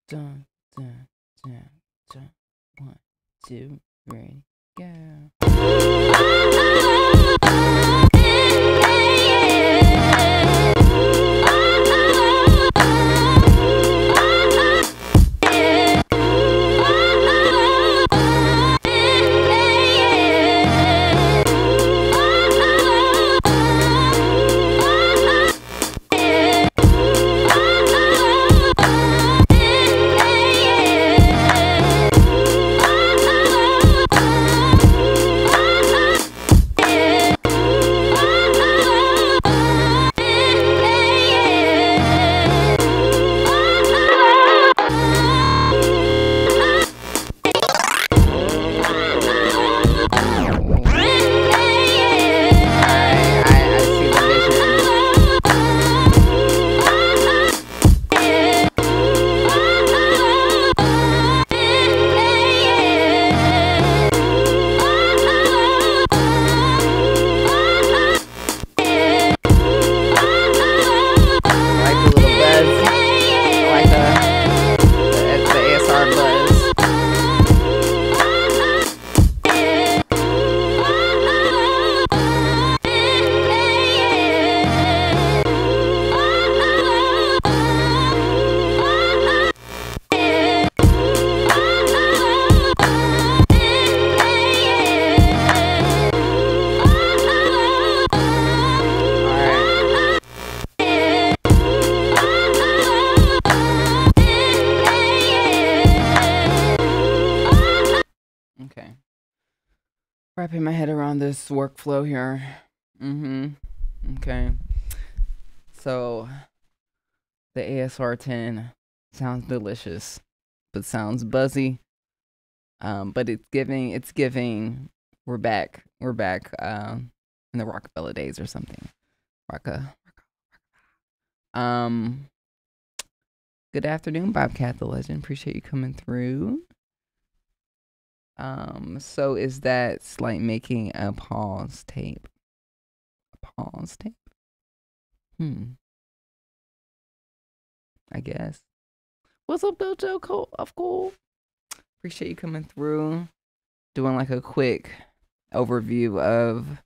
Dun, dun, dun, dun. One, two, three, go. Workflow here. Mm-hmm. Okay. So the ASR 10 sounds delicious, but sounds buzzy. Um, but it's giving it's giving we're back. We're back um in the Roc-A-Fella days or something. Rocka. Um good afternoon, Bobcat the Legend. Appreciate you coming through. Um, so is that like making a pause tape? A pause tape? Hmm. I guess. What's up, Dojo? Cool, of cool. Appreciate you coming through. Doing like a quick overview of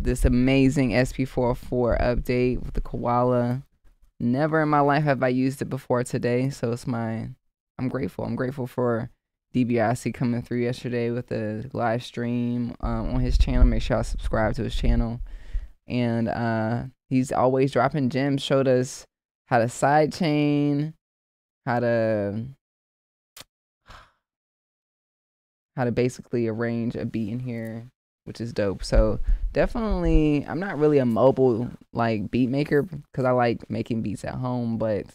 this amazing SP404 update with the koala. Never in my life have I used it before today, so it's my I'm grateful. I'm grateful for DiBiase coming through yesterday with a live stream um, on his channel. Make sure I subscribe to his channel. And uh, he's always dropping gems. Showed us how to sidechain, how to how to basically arrange a beat in here, which is dope. So definitely, I'm not really a mobile like beat maker because I like making beats at home, but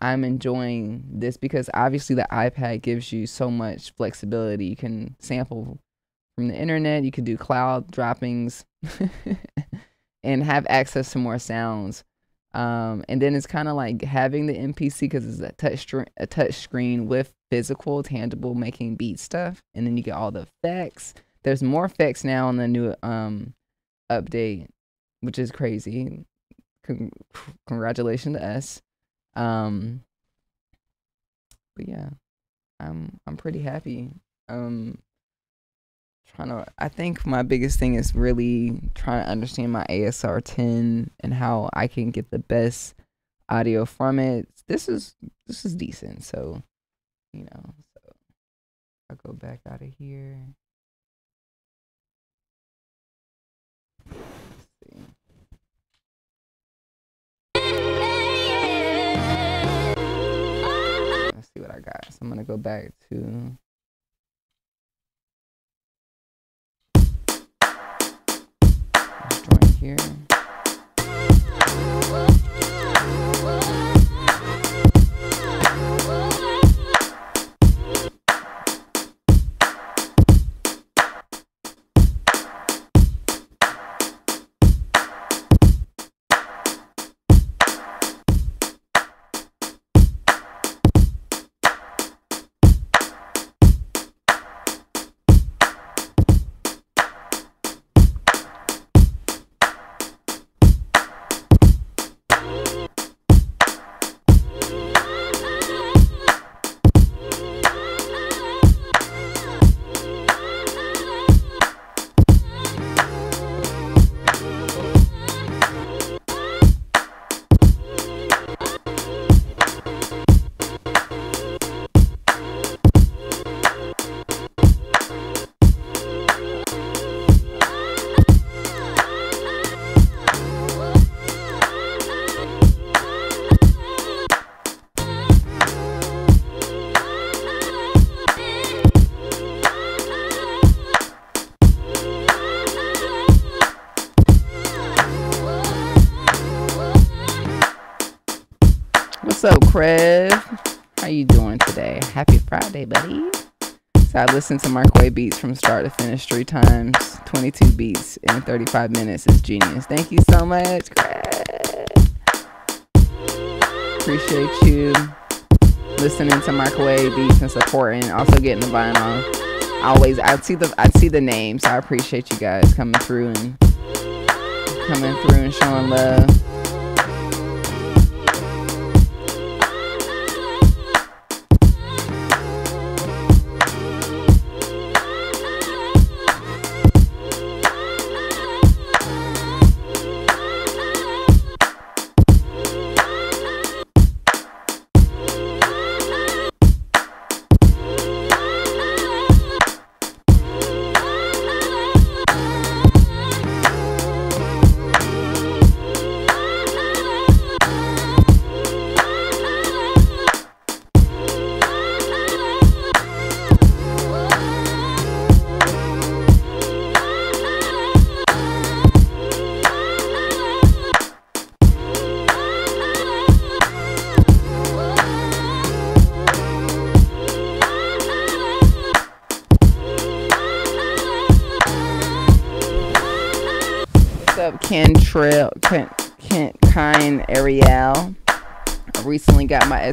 I'm enjoying this because obviously the iPad gives you so much flexibility. You can sample from the internet, you can do cloud droppings (laughs) and have access to more sounds. Um, and then it's kind of like having the MPC because it's a touch a touch screen with physical, tangible making beat stuff, and then you get all the effects. There's more effects now on the new um update, which is crazy. Con- congratulations to us. Um, but yeah, I'm I'm pretty happy. Um, trying to. I think my biggest thing is really trying to understand my ASR 10 and how I can get the best audio from it. This is this is decent. So, you know, so I'll go back out of here. I'm gonna go back to join here. I listened to Microwave beats from start to finish three times. 22 beats in 35 minutes is genius. Thank you so much. Appreciate you listening to Microwave beats and supporting. Also getting the vinyl. Always, I see the I see the names. So I appreciate you guys coming through and coming through and showing love.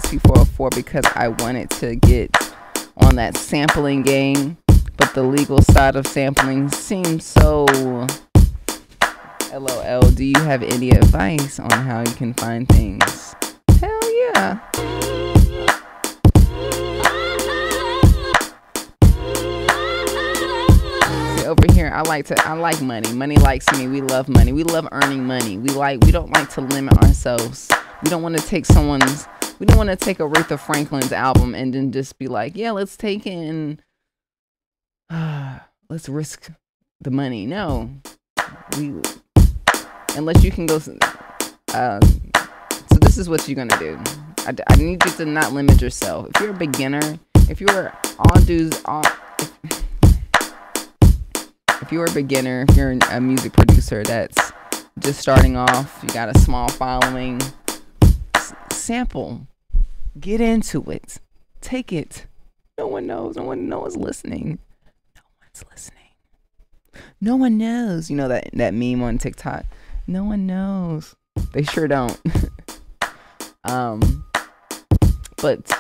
SP404 because I wanted to get on that sampling game, but the legal side of sampling seems so LOL. Do you have any advice on how you can find things? Hell yeah. See, over here I like to I like money. Money likes me. We love money. We love earning money. We like we don't like to limit ourselves. We don't want to take someone's we don't want to take aretha franklin's album and then just be like yeah let's take in, uh, (sighs) let's risk the money. No. We unless you can go uh, so this is what you're gonna do. I, I need you to not limit yourself. If you're a beginner if you're all dudes all if you're a beginner, if you're a music producer that's just starting off, you got a small following, sample, get into it, take it. No one knows. No one, no one's listening. No one's listening. No one knows. You know that that meme on TikTok. No one knows. They sure don't. (laughs) um, but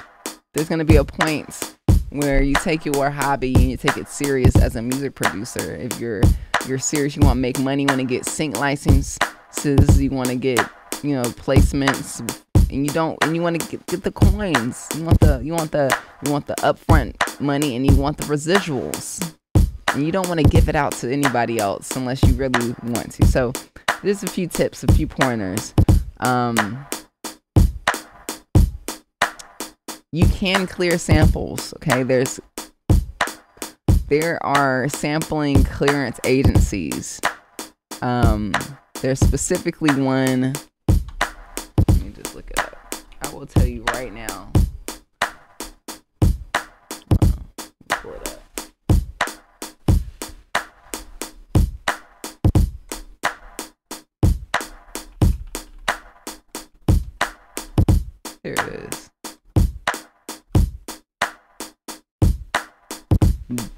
there's gonna be a point where you take your hobby and you take it serious as a music producer. If you're you're serious, you want to make money, you want to get sync licenses, you want to get you know placements, and you don't and you want to get, get the coins. You want the you want the you want the upfront money, and you want the residuals. And you don't want to give it out to anybody else unless you really want to. So, there's a few tips, a few pointers. Um, you can clear samples. Okay, there's there are sampling clearance agencies. Um, there's specifically one. Will tell you right now. up. Here it is.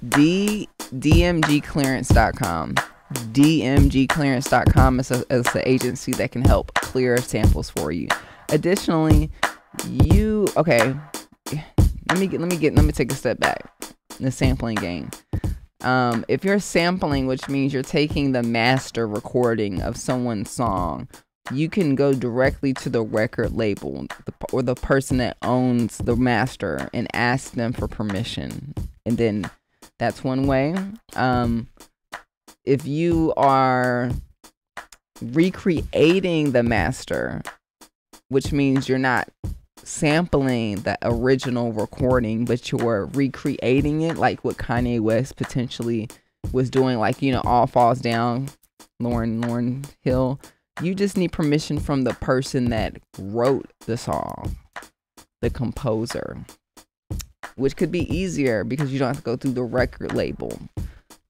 D dmgclearance.com. dmgclearance.com is, a, is the agency that can help clear samples for you. Additionally, you okay? Let me get let me get let me take a step back. The sampling game. Um, if you're sampling, which means you're taking the master recording of someone's song, you can go directly to the record label or the person that owns the master and ask them for permission, and then that's one way. Um, if you are recreating the master, which means you're not sampling the original recording, but you're recreating it, like what Kanye West potentially was doing, like, you know, All Falls Down, Lauryn, Lauryn Hill. You just need permission from the person that wrote the song, the composer which could be easier because you don't have to go through the record label.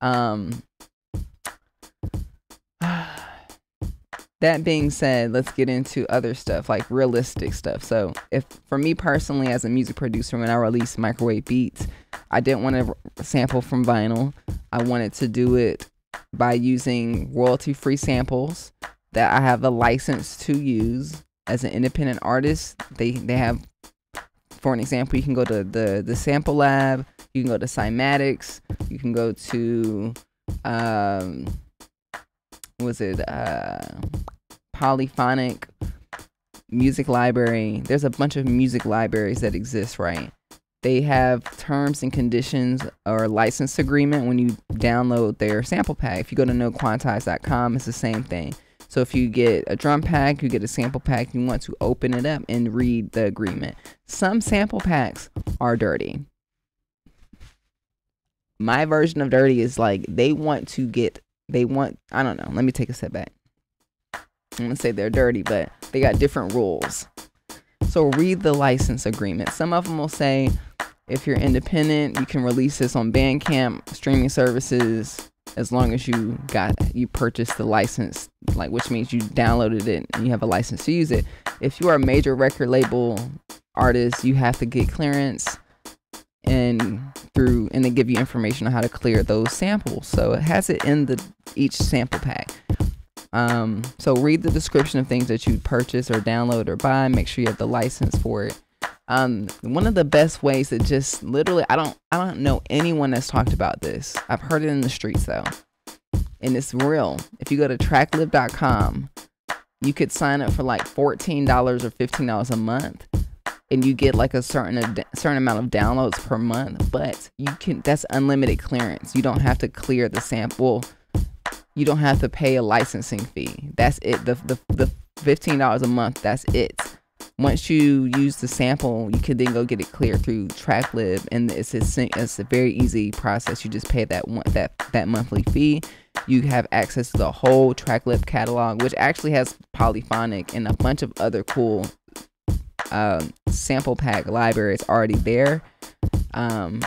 Um, that being said, let's get into other stuff like realistic stuff. So, if for me personally, as a music producer, when I release microwave beats, I didn't want to sample from vinyl. I wanted to do it by using royalty free samples that I have the license to use as an independent artist. They they have for an example, you can go to the the sample lab, you can go to Cymatics, you can go to um was it uh polyphonic music library. There's a bunch of music libraries that exist, right? They have terms and conditions or license agreement when you download their sample pack. If you go to noquantize.com, it's the same thing. So if you get a drum pack, you get a sample pack, you want to open it up and read the agreement. Some sample packs are dirty. My version of dirty is like they want to get, they want, I don't know, let me take a step back. I'm gonna say they're dirty, but they got different rules. So read the license agreement. Some of them will say if you're independent, you can release this on Bandcamp, streaming services, as long as you got you purchased the license like which means you downloaded it and you have a license to use it if you are a major record label artist you have to get clearance and through and they give you information on how to clear those samples so it has it in the each sample pack Um, so read the description of things that you purchase or download or buy. Make sure you have the license for it. Um, one of the best ways that just literally, I don't, I don't know anyone that's talked about this. I've heard it in the streets though, and it's real. If you go to tracklib.com, you could sign up for like fourteen dollars or fifteen dollars a month, and you get like a certain a certain amount of downloads per month. But you can that's unlimited clearance. You don't have to clear the sample. You don't have to pay a licensing fee. That's it. The the the fifteen dollars a month. That's it once you use the sample, you can then go get it cleared through TrackLib, and it's a, it's a very easy process. You just pay that one that that monthly fee. You have access to the whole TrackLib catalog, which actually has polyphonic and a bunch of other cool um, sample pack libraries already there. Um,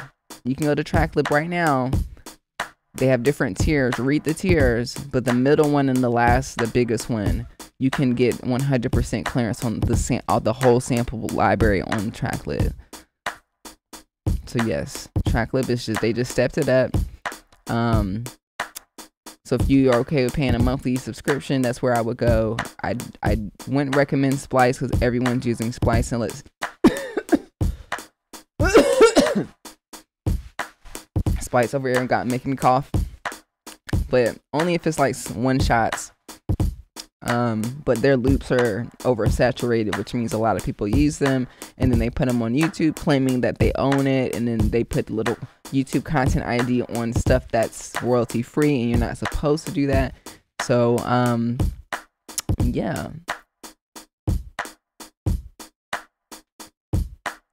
you can go to TrackLib right now. They have different tiers. Read the tiers, but the middle one and the last, the biggest one you can get 100% clearance on the sam- all the whole sample library on TrackLib. So yes, TrackLib is just they just stepped it up. Um, so if you are okay with paying a monthly subscription, that's where I would go. I I wouldn't recommend Splice because everyone's using Splice and let's. (coughs) Splice over here and got making me cough, but only if it's like one shots um, but their loops are oversaturated, which means a lot of people use them, and then they put them on YouTube, claiming that they own it, and then they put the little YouTube content ID on stuff that's royalty free, and you're not supposed to do that. So, um, yeah.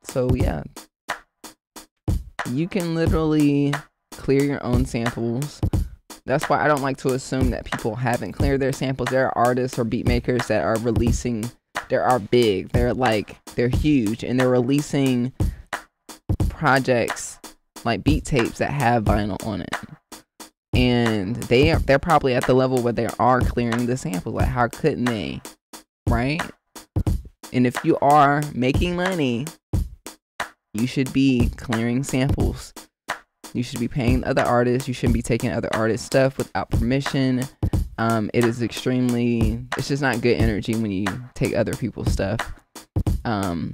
So yeah, you can literally clear your own samples that's why I don't like to assume that people haven't cleared their samples. There are artists or beat makers that are releasing, they are big, they're like, they're huge, and they're releasing projects like beat tapes that have vinyl on it. And they are, they're probably at the level where they are clearing the samples. Like, how couldn't they? Right? And if you are making money, you should be clearing samples you should be paying other artists. You shouldn't be taking other artists' stuff without permission. Um, it is extremely, it's just not good energy when you take other people's stuff. Um,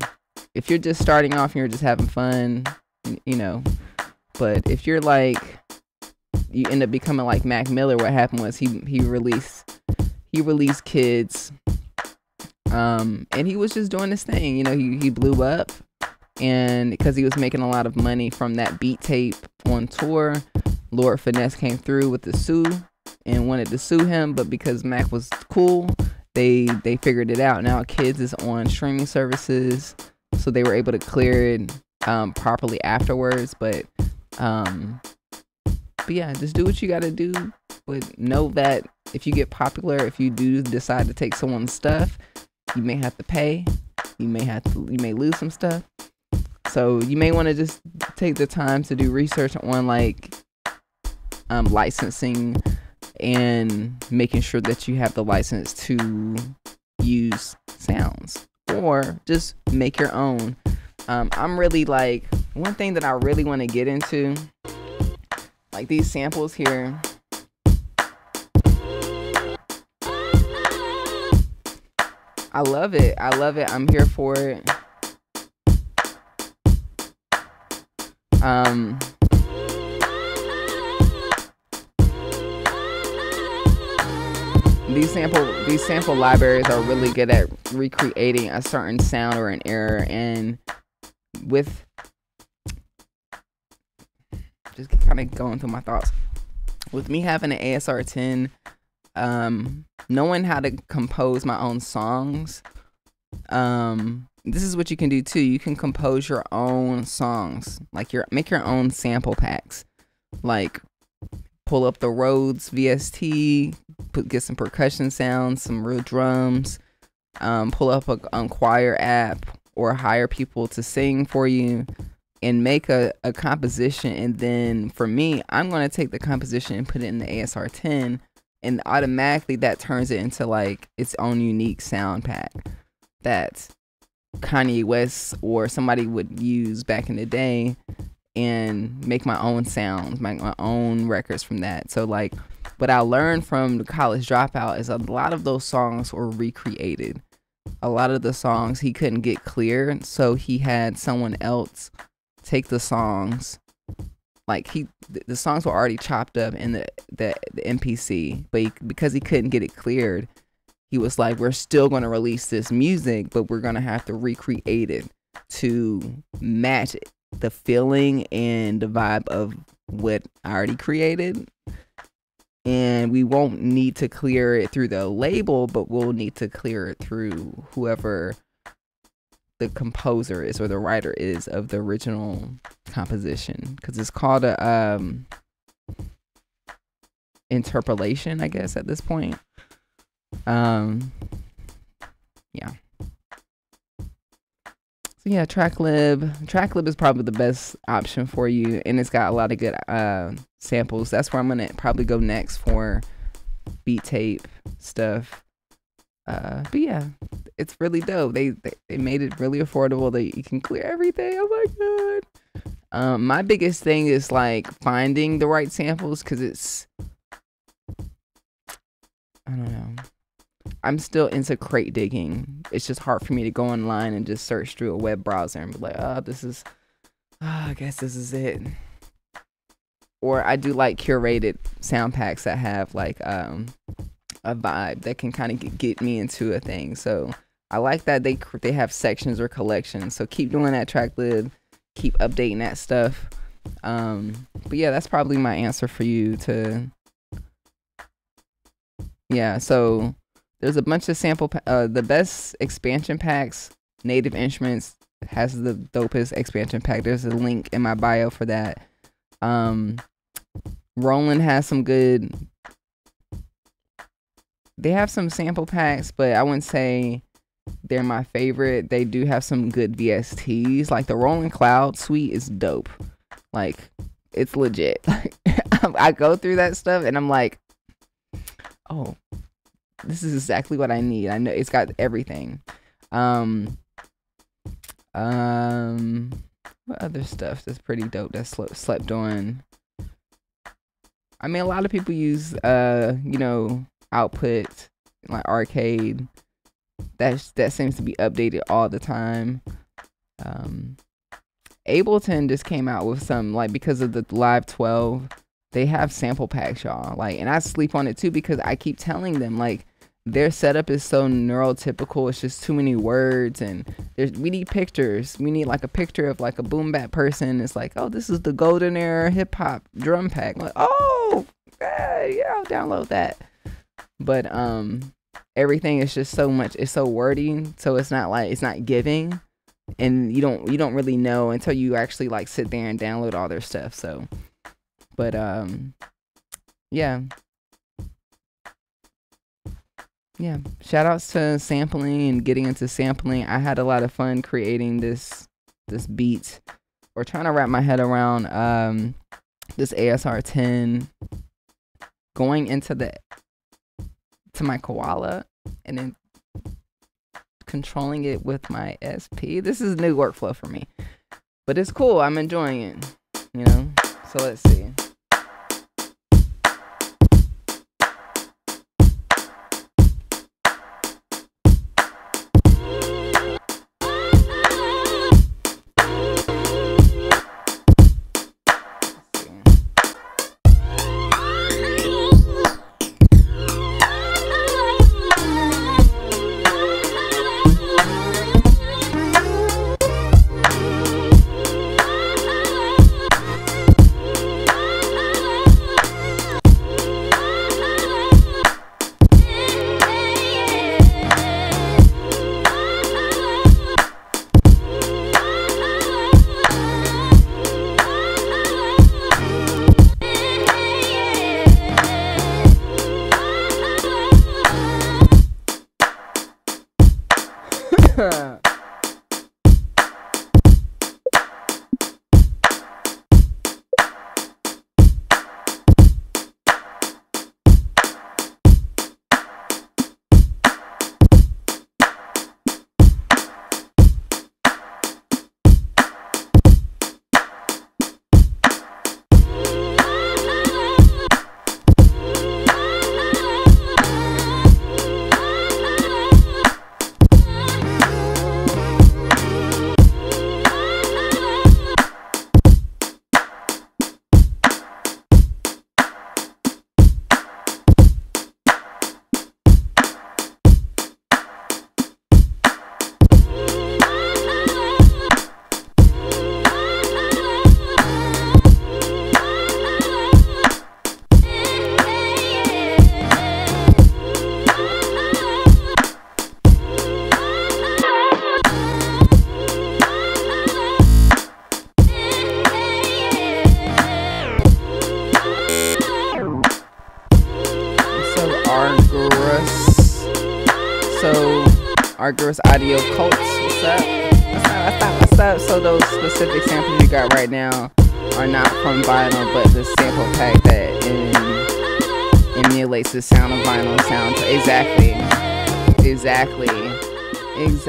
if you're just starting off and you're just having fun, you know, but if you're like, you end up becoming like Mac Miller, what happened was he, he released, he released kids, um, and he was just doing this thing, you know, he, he blew up and because he was making a lot of money from that beat tape on tour, Lord Finesse came through with the sue and wanted to sue him, but because Mac was cool, they they figured it out. Now Kids is on streaming services, so they were able to clear it um, properly afterwards. But um, but yeah, just do what you got to do. But know that if you get popular, if you do decide to take someone's stuff, you may have to pay. You may have to. You may lose some stuff. So you may want to just take the time to do research on like um, licensing and making sure that you have the license to use sounds or just make your own. Um, I'm really like one thing that I really want to get into, like these samples here. I love it. I love it. I'm here for it. Um, these sample these sample libraries are really good at recreating a certain sound or an error and with just kind of going through my thoughts with me having an ASR 10 um knowing how to compose my own songs um this is what you can do too. You can compose your own songs, like your make your own sample packs. Like pull up the Rhodes VST, put get some percussion sounds, some real drums. Um, pull up a Unchoir app or hire people to sing for you and make a, a composition and then for me i'm going to take the composition and put it in the asr 10 and automatically that turns it into like its own unique sound pack that Kanye West or somebody would use back in the day and make my own sounds, make my own records from that. So like what I learned from the college dropout is a lot of those songs were recreated. A lot of the songs he couldn't get clear, so he had someone else take the songs. Like he, the songs were already chopped up in the the, the MPC, but he, because he couldn't get it cleared, he was like, "We're still going to release this music, but we're going to have to recreate it to match the feeling and the vibe of what I already created." and we won't need to clear it through the label, but we'll need to clear it through whoever the composer is or the writer is of the original composition because it's called a um interpolation, I guess, at this point. Um, yeah. So yeah, TrackLib. TrackLib is probably the best option for you, and it's got a lot of good uh, samples. That's where I'm gonna probably go next for beat tape stuff. Uh, but yeah, it's really dope. They, they they made it really affordable. That you can clear everything. Oh my god. Um, my biggest thing is like finding the right samples because it's I don't know. I'm still into crate digging. It's just hard for me to go online and just search through a web browser and be like, oh, this is, oh, I guess this is it. Or I do like curated sound packs that have like um, a vibe that can kind of get me into a thing. So I like that they they have sections or collections. So keep doing that TrackLib, keep updating that stuff. Um, but yeah, that's probably my answer for you to. Yeah, so there's a bunch of sample. Uh, the best expansion packs. Native Instruments has the dopest expansion pack. There's a link in my bio for that. Um, Roland has some good. They have some sample packs, but I wouldn't say they're my favorite. They do have some good VSTs. Like the Roland Cloud suite is dope. Like it's legit. (laughs) I go through that stuff and I'm like, oh, this is exactly what I need. I know it's got everything. Um, um, what other stuff that's pretty dope that slept slept on? I mean, a lot of people use uh, you know, output like arcade. That that seems to be updated all the time. Um, Ableton just came out with some like because of the Live 12, they have sample packs, y'all. Like, and I sleep on it too because I keep telling them like their setup is so neurotypical. It's just too many words, and there's we need pictures. We need like a picture of like a boom bap person. It's like, oh, this is the golden era hip hop drum pack. Like, oh, yeah, yeah, I'll download that. But um, everything is just so much. It's so wordy, so it's not like it's not giving, and you don't you don't really know until you actually like sit there and download all their stuff. So, but um, yeah, yeah. Shout outs to sampling and getting into sampling. I had a lot of fun creating this this beat or trying to wrap my head around um this asr 10 going into the to my koala and then controlling it with my sp this is a new workflow for me but it's cool. I'm enjoying it you know? So let's see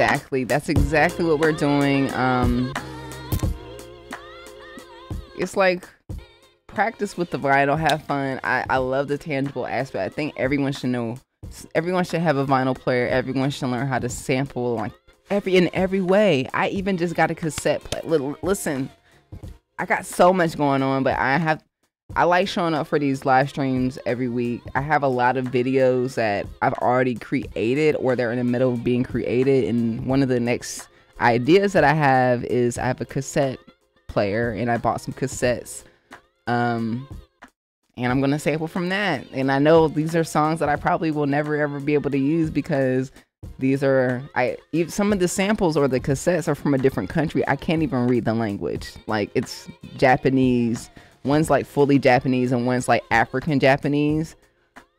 Exactly. That's exactly what we're doing. Um, it's like practice with the vinyl, have fun. I, I love the tangible aspect. I think everyone should know everyone should have a vinyl player. Everyone should learn how to sample like every in every way. I even just got a cassette. Listen, I got so much going on, but I have I like showing up for these live streams every week. I have a lot of videos that I've already created or they're in the middle of being created. And one of the next ideas that I have is I have a cassette player and I bought some cassettes um, and I'm gonna sample from that. And I know these are songs that I probably will never ever be able to use because these are I some of the samples or the cassettes are from a different country. I can't even read the language. Like it's Japanese. One's like fully Japanese and one's like African Japanese.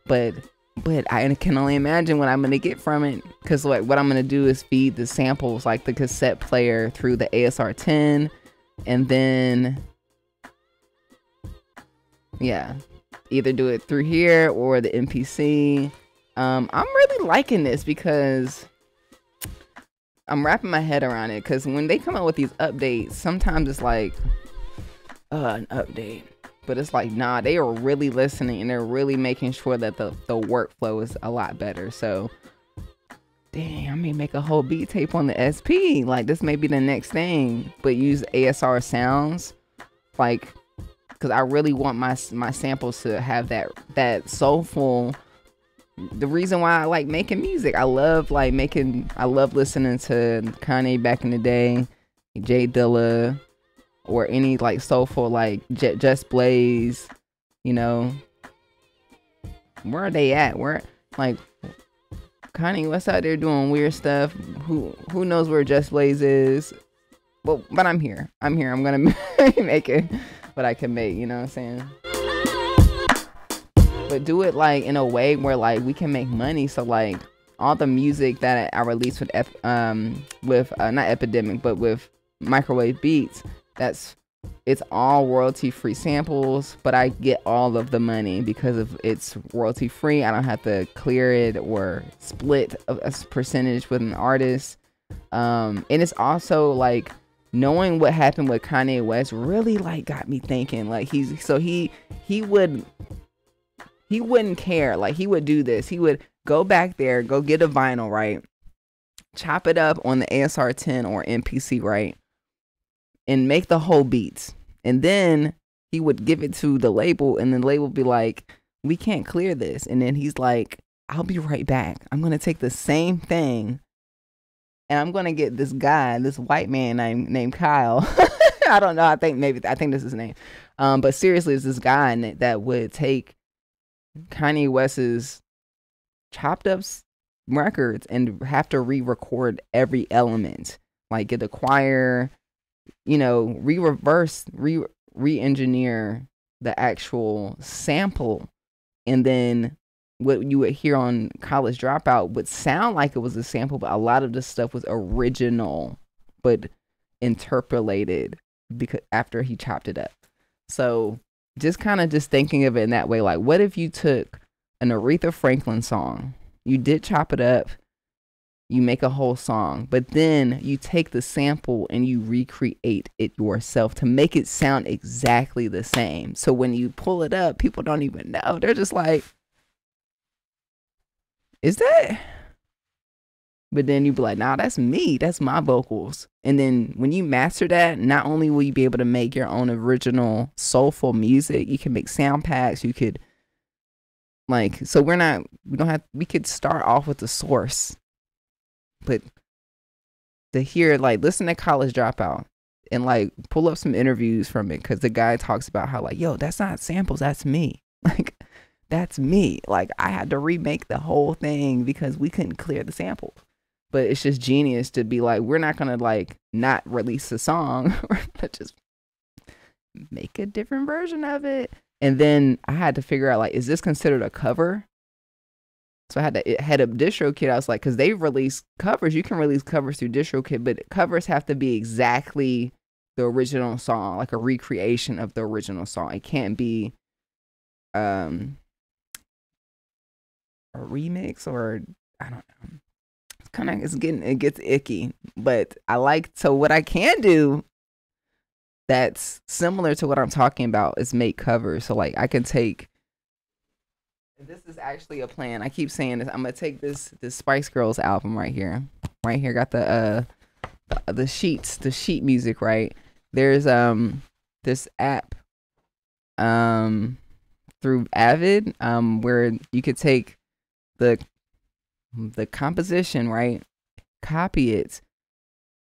But but I can only imagine what I'm gonna get from it because like what I'm gonna do is feed the samples like the cassette player through the ASR 10 and then yeah either do it through here or the MPC. Um, I'm really liking this because I'm wrapping my head around it. Because when they come out with these updates, sometimes it's like, uh, an update. But it's like, nah, they are really listening and they're really making sure that the, the workflow is a lot better. So, dang, I may make a whole beat tape on the SP. Like, this may be the next thing. But use ASR sounds. Like, because I really want my my samples to have that that soulful. The reason why I like making music, I love like making. I love listening to Kanye back in the day, J Dilla, or any like soulful like J- Just Blaze. You know, where are they at? Where like Kanye West out there doing weird stuff. Who who knows where Just Blaze is? Well, but I'm here. I'm here. I'm gonna (laughs) make it what I can make, you know what I'm saying? But do it like in a way where like we can make money. So like all the music that I release with um with uh, not epidemic but with microwave beats, that's it's all royalty free samples, but I get all of the money because of it's royalty free. I don't have to clear it or split a, percentage with an artist. Um, and it's also like knowing what happened with Kanye West really like got me thinking. Like he's so he he would he wouldn't care. Like he would do this. He would go back there, go get a vinyl, right? Chop it up on the ASR 10 or MPC, right? And make the whole beats. And then he would give it to the label and the label would be like, "We can't clear this." And then he's like, "I'll be right back. I'm going to take the same thing and I'm gonna get this guy, this white man named named Kyle. (laughs) I don't know. I think maybe I think this is his name. Um, but seriously, it's this guy that would take Kanye West's chopped up records and have to re-record every element, like get the choir, you know, re-reverse, re re-engineer the actual sample, and then what you would hear on College Dropout would sound like it was a sample, but a lot of the stuff was original, but interpolated because after he chopped it up. So just kind of just thinking of it in that way, like what if you took an Aretha Franklin song, you did chop it up, you make a whole song, but then you take the sample and you recreate it yourself to make it sound exactly the same. So when you pull it up, people don't even know. They're just like, is that? But then you be like, nah, that's me. That's my vocals. And then when you master that, not only will you be able to make your own original soulful music, you can make sound packs. You could like, so we're not, we don't have, we could start off with the source, but to hear, like, listen to College Dropout and like pull up some interviews from it because the guy talks about how, like, yo, that's not samples, that's me. (laughs) Like, that's me. Like I had to remake the whole thing because we couldn't clear the sample. But it's just genius to be like, we're not gonna like not release a song. (laughs) we're just make a different version of it. And then I had to figure out like, is this considered a cover? So I had to head up DistroKid. I was like, because they release covers. You can release covers through DistroKid, but covers have to be exactly the original song, like a recreation of the original song. It can't be um a remix or I don't know. It's kind of it's getting it gets icky, but I like so what I can do that's similar to what I'm talking about is make covers. So like I can take this is actually a plan. I keep saying this. I'm gonna take this this Spice Girls album right here. Right here got the uh the, sheets, the sheet music, right? There's um this app um through Avid um where you could take the the composition, right? Copy it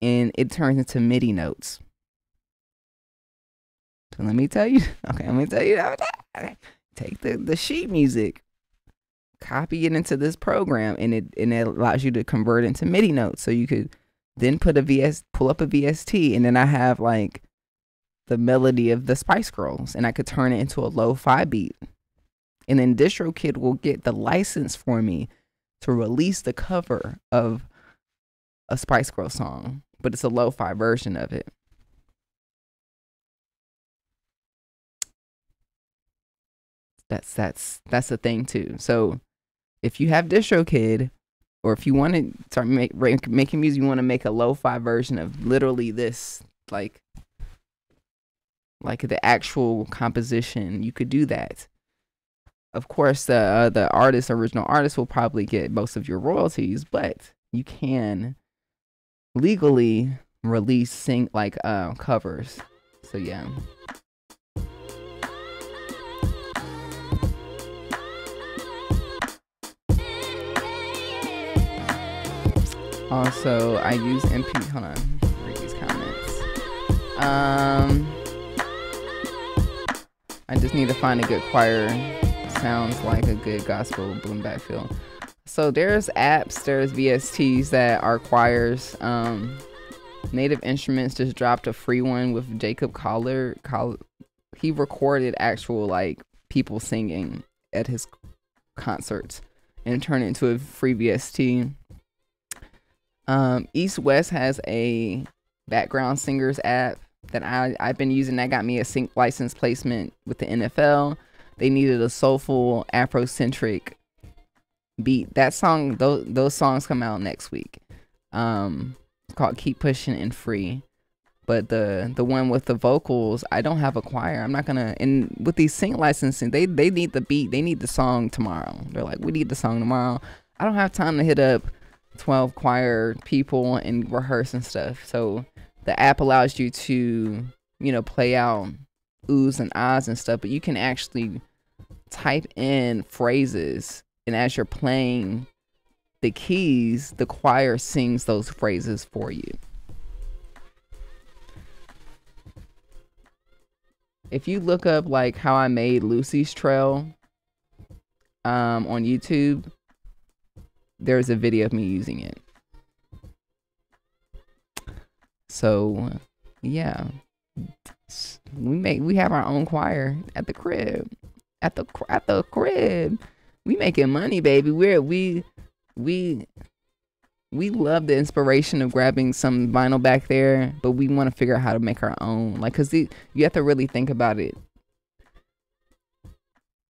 and it turns into MIDI notes. So let me tell you. (laughs) Okay, let me tell you. Take the, the sheet music, copy it into this program, and it and it allows you to convert into MIDI notes. So you could then put a VS, pull up a VST, and then I have like the melody of the Spice Girls, and I could turn it into a lo-fi beat. And then DistroKid will get the license for me to release the cover of a Spice Girl song, but it's a lo-fi version of it. That's that's that's the thing too. So if you have DistroKid, or if you want to start make, making music, you want to make a lo-fi version of literally this, like like the actual composition, you could do that. Of course, the uh, the artist, original artist, will probably get most of your royalties, but you can legally release sing like uh, covers. So yeah. Also, I use MP. Hold on, read these comments. Um, I just need to find a good choir. Sounds like a good gospel boom bap feel. So there's apps, there's VSTs that are choirs. Um, Native Instruments just dropped a free one with Jacob Collier. Coll- he recorded actual like people singing at his concerts and turned it into a free VST. Um, East West has a background singers app that I, I've been using. That got me a sync license placement with the NFL. They needed a soulful Afrocentric beat. That song, those those songs come out next week. Um, called "Keep Pushing" and "Free." But the the one with the vocals, I don't have a choir. I'm not gonna. And with these sync licensing, they they need the beat. They need the song tomorrow. They're like, we need the song tomorrow. I don't have time to hit up 12 choir people and rehearse and stuff. So the app allows you to, you know, play out oohs and ahs and stuff, but you can actually type in phrases and as you're playing the keys, the choir sings those phrases for you. If you look up like how I made Lucy's Trail um, on YouTube, there's a video of me using it. So, yeah, we make we have our own choir at the crib, at the at the crib. We making money, baby. We're we we we love the inspiration of grabbing some vinyl back there, but we want to figure out how to make our own. Like, cause you have to really think about it.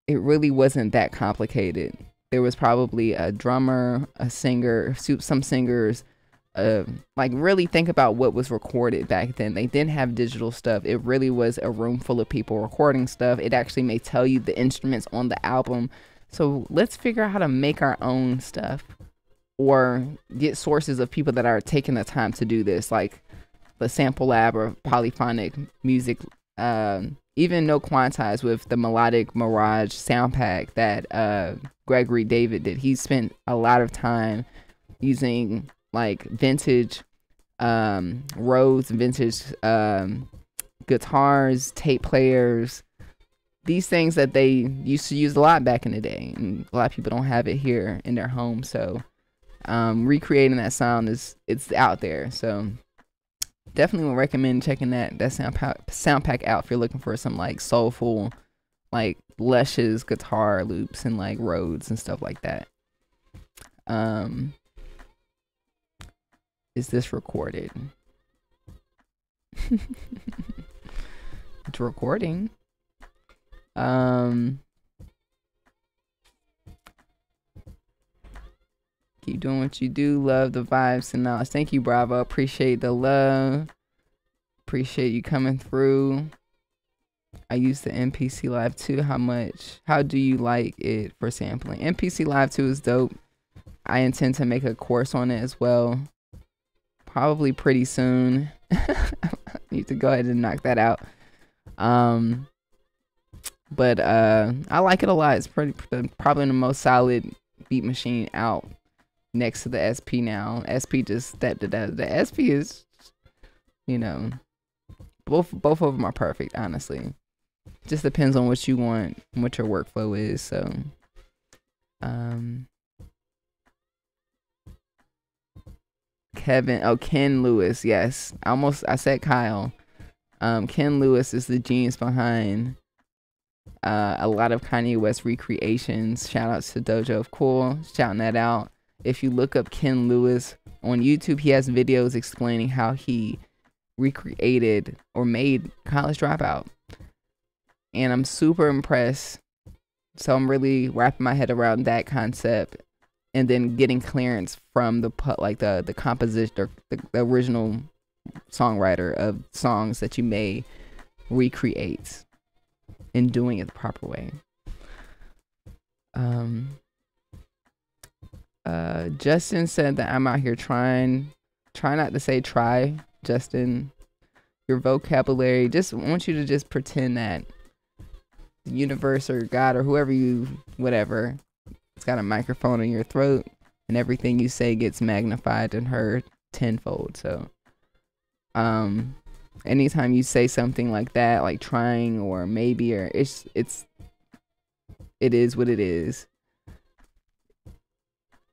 It really wasn't that complicated there was probably a drummer, a singer, some singers. Uh, like really think about what was recorded back then. They didn't have digital stuff. It really was a room full of people recording stuff. It actually may tell you the instruments on the album. So let's figure out how to make our own stuff or get sources of people that are taking the time to do this, like the Sample Lab or Polyphonic Music um, even no quantize with the melodic mirage sound pack that uh, Gregory David did. He spent a lot of time using like vintage um, Rhodes, vintage um, guitars, tape players, these things that they used to use a lot back in the day, and a lot of people don't have it here in their home. So um, recreating that sound is it's out there. So definitely would recommend checking that that sound pack, sound pack out if you're looking for some like soulful, like luscious guitar loops and like Rhodes and stuff like that. Um, is this recorded? (laughs) it's recording. Um, keep doing what you do. Love the vibes and knowledge. Thank you, Bravo. Appreciate the love. Appreciate you coming through. I use the MPC Live 2. How much? How do you like it for sampling? MPC Live 2 is dope. I intend to make a course on it as well. Probably pretty soon. (laughs) Need to go ahead and knock that out. Um, but uh, I like it a lot. It's pretty probably the most solid beat machine out next to the SP now. SP just that the, the SP is, you know, both both of them are perfect. Honestly, just depends on what you want, what your workflow is. So, um, Kevin, oh Ken Lewis, yes, I almost I said Kyle. Um, Ken Lewis is the genius behind uh, a lot of Kanye West recreations. Shout outs to Dojo of Cool, shouting that out. If you look up Ken Lewis on YouTube, he has videos explaining how he recreated or made College Dropout. And I'm super impressed. So I'm really wrapping my head around that concept and then getting clearance from the put like the the compositor the, the original songwriter of songs that you may recreate and doing it the proper way. Um uh Justin said that I'm out here trying try not to say try, Justin. Your vocabulary just want you to just pretend that the universe or God or whoever you whatever it's got a microphone in your throat and everything you say gets magnified and heard tenfold. So um anytime you say something like that, like trying or maybe or it's it's it is what it is.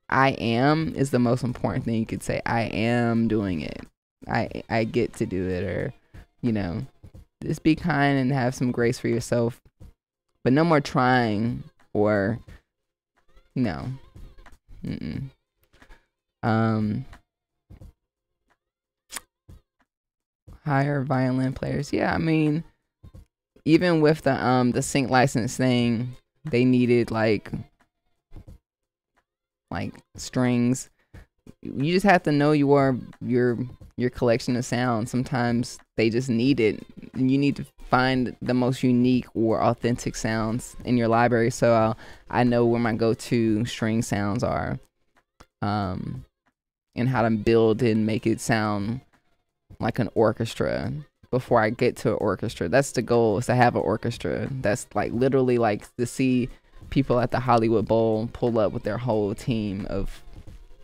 I am is the most important thing you could say. I am doing it. I I get to do it or you know, just be kind and have some grace for yourself. But no more trying or no. Mm-mm. Um hire violin players. Yeah, I mean, even with the um the sync license thing, they needed like like strings. You just have to know your your your collection of sounds. Sometimes they just need it. You need to find the most unique or authentic sounds in your library. So I'll, I know where my go-to string sounds are, um, and how to build and make it sound like an orchestra before I get to an orchestra. That's the goal is to have an orchestra. That's like literally like to see people at the Hollywood Bowl pull up with their whole team of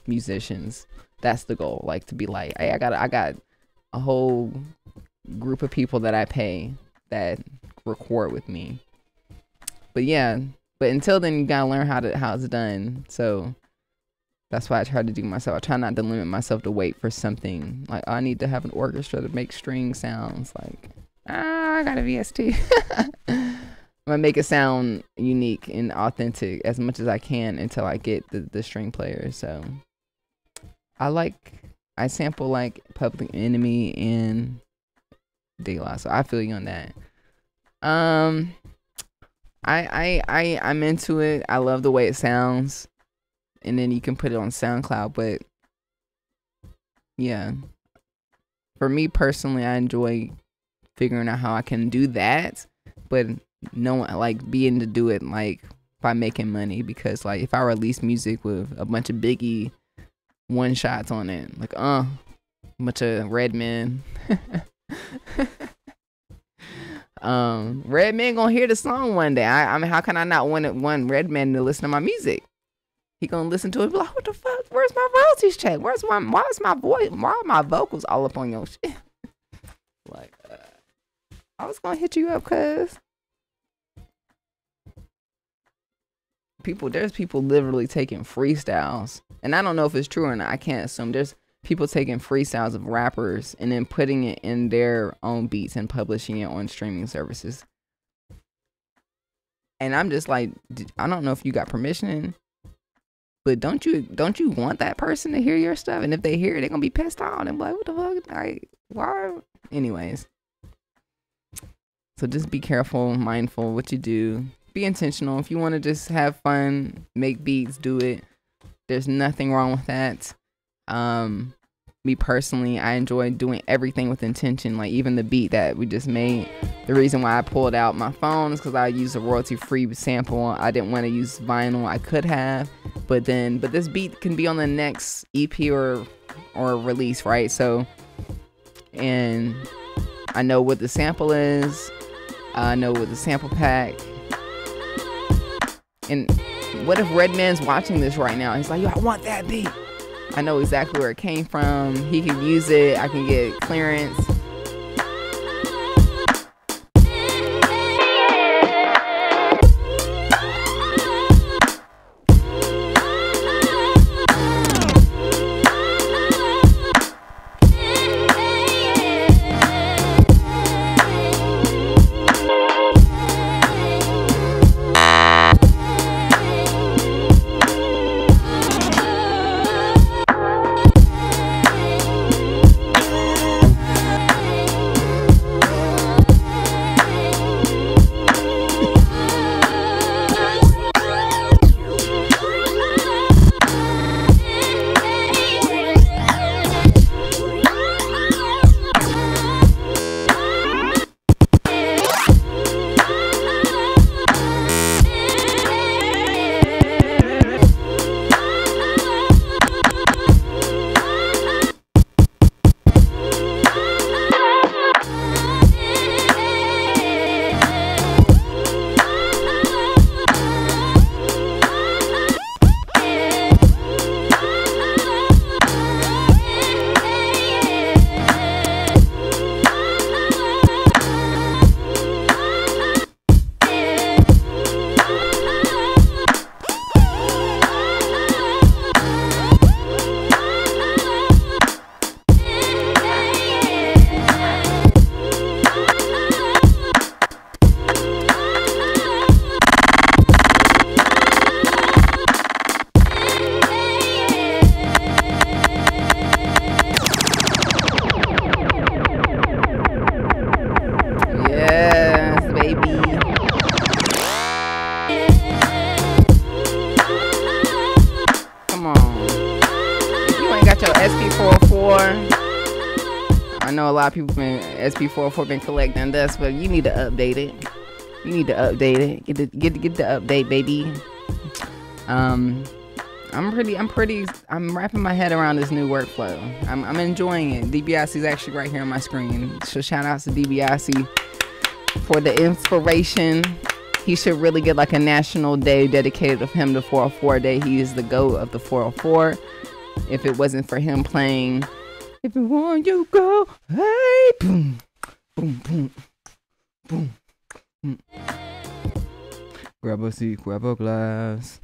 musicians. That's the goal. Like to be like, hey, I got I got a whole group of people that I pay that record with me. But yeah, but until then you gotta learn how to how it's done. So that's why I try to do myself. I try not to limit myself to wait for something like oh, I need to have an orchestra to make string sounds. Like ah, I got a VST. (laughs) I'm gonna make it sound unique and authentic as much as I can until I get the, the string player. So I like I sample like Public Enemy and De La. So I feel you on that. Um, I I I I'm into it. I love the way it sounds and then you can put it on SoundCloud. But yeah, for me personally, I enjoy figuring out how I can do that, but no like being to do it like by making money because like if I release music with a bunch of Biggie one shots on it, like uh, a bunch of Redman. (laughs) um, Redman gonna hear the song one day. I, I mean, how can I not want it one Redman to listen to my music? He gonna listen to it. Be like, what the fuck? Where's my royalties check? Where's my? Why is my voice? Why are my vocals all up on your shit? (laughs) like, uh, I was gonna hit you up, cause people. There's people literally taking freestyles, and I don't know if it's true or not. I can't assume. There's people taking freestyles of rappers and then putting it in their own beats and publishing it on streaming services. And I'm just like, I don't know if you got permission But don't you don't you want that person to hear your stuff? And if they hear it, they're gonna be pissed off and be like, what the fuck? Like, why? Anyways. So just be careful, mindful what you do. Be intentional. If you want to just have fun, make beats, do it. There's nothing wrong with that. Um, me personally, I enjoy doing everything with intention. Like even the beat that we just made. The reason why I pulled out my phone is because I used a royalty-free sample. I didn't want to use vinyl. I could have, but then, but this beat can be on the next EP or or release, right? So, and I know what the sample is. I know what the sample pack. And what if Redman's watching this right now? He's like, yo, I want that beat. I know exactly where it came from. He can use it. I can get clearance. Before four for been collecting dust, but you need to update it. You need to update it. Get the get get the update, baby. Um, I'm pretty I'm pretty I'm wrapping my head around this new workflow. I'm I'm enjoying it. DiBiase is actually right here on my screen. So shout out to DiBiase for the inspiration. He should really get like a national day dedicated of him to 404 day. He is the goat of the 404. If it wasn't for him playing if you want you go, hey, boom, boom, boom, boom. boom. Grab a seat, grab a glass.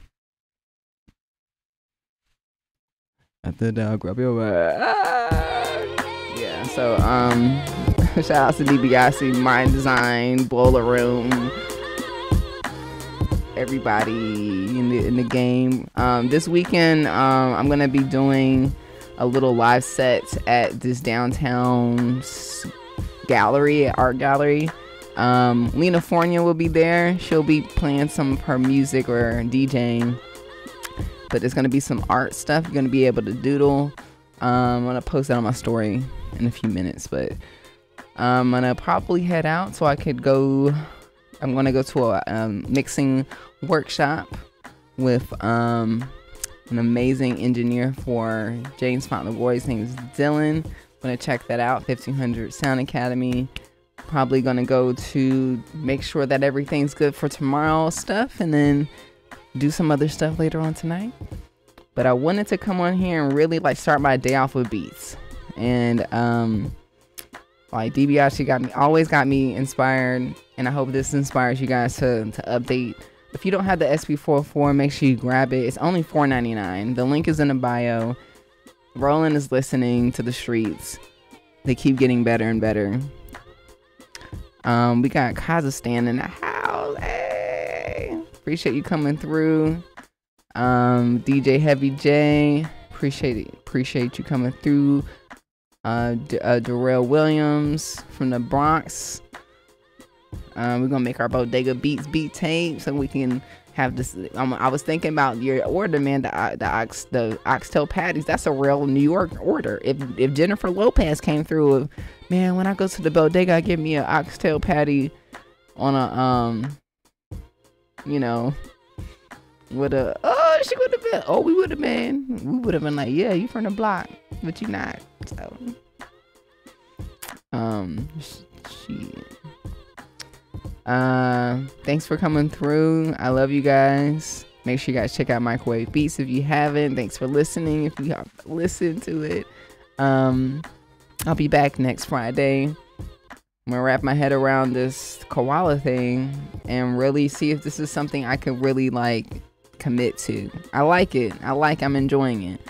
At the down, grab your bag. Yeah, so um (laughs) shout out to DiBiase, Mndsgn, Boiler Room, everybody in the in the game. Um this weekend um I'm gonna be doing a little live set at this downtown gallery, art gallery. Um, Lena Fornia will be there. She'll be playing some of her music or DJing but there's gonna be some art stuff. You're gonna be able to doodle. Um, I'm gonna post that on my story in a few minutes, but I'm gonna probably head out so I could go. I'm gonna go to a um, mixing workshop with um, an amazing engineer for James Glory. His name is Dylan. I'm gonna check that out. 1500 Sound Academy. Probably gonna go to make sure that everything's good for tomorrow stuff, and then do some other stuff later on tonight. But I wanted to come on here and really like start my day off with beats. And um like DiBiase got me always got me inspired and I hope this inspires you guys to to update. If you don't have the SP44, make sure you grab it. It's only $4.99. The link is in the bio. Roland is listening to the streets. They keep getting better and better. Um, we got Kazakhstan in the house. Hey appreciate you coming through Um, DJ Heavy J, appreciate. Appreciate you coming through. Uh, D- uh Darrell Williams from the Bronx. Um, we're gonna make our Bodega Beats beat tape so we can have this. Um, I was thinking about your order, man. The the ox the oxtail patties. That's a real New York order. If if Jennifer Lopez came through, man, when I go to the bodega, give me an oxtail patty on a um, you know, with a oh she would have been oh we would have been we would have been like yeah you from the block but you not so um she uh thanks for coming through i love you guys make sure you guys check out microwave beats if you haven't thanks for listening if you have listened to it um i'll be back next friday i'm gonna wrap my head around this koala thing and really see if this is something i could really like commit to. I like it. I like I'm enjoying it.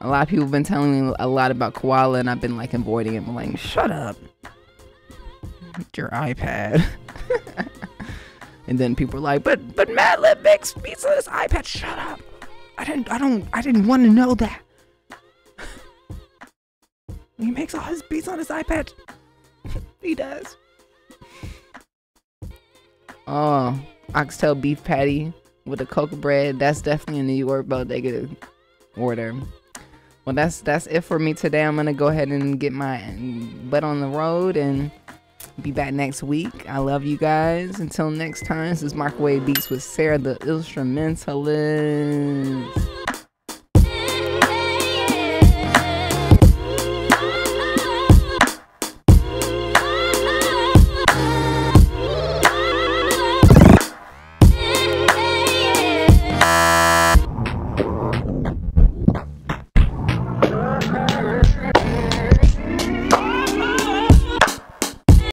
A lot of people have been telling me a lot about koala and I've been like avoiding it. I'm like, shut up. Your iPad. (laughs) (laughs) and then people are like, but but Madlib makes beats on his iPad. Shut up. I didn't I don't I didn't want to know that. (laughs) he makes all his beats on his iPad. (laughs) he does. Oh, oxtail beef patty with a cocoa bread. That's definitely a New York bodega order. Well, that's that's it for me today. I'm gonna go ahead and get my butt on the road and be back next week. I love you guys. Until next time, this is Microwave Beats with Sarah the Illstrumentalist.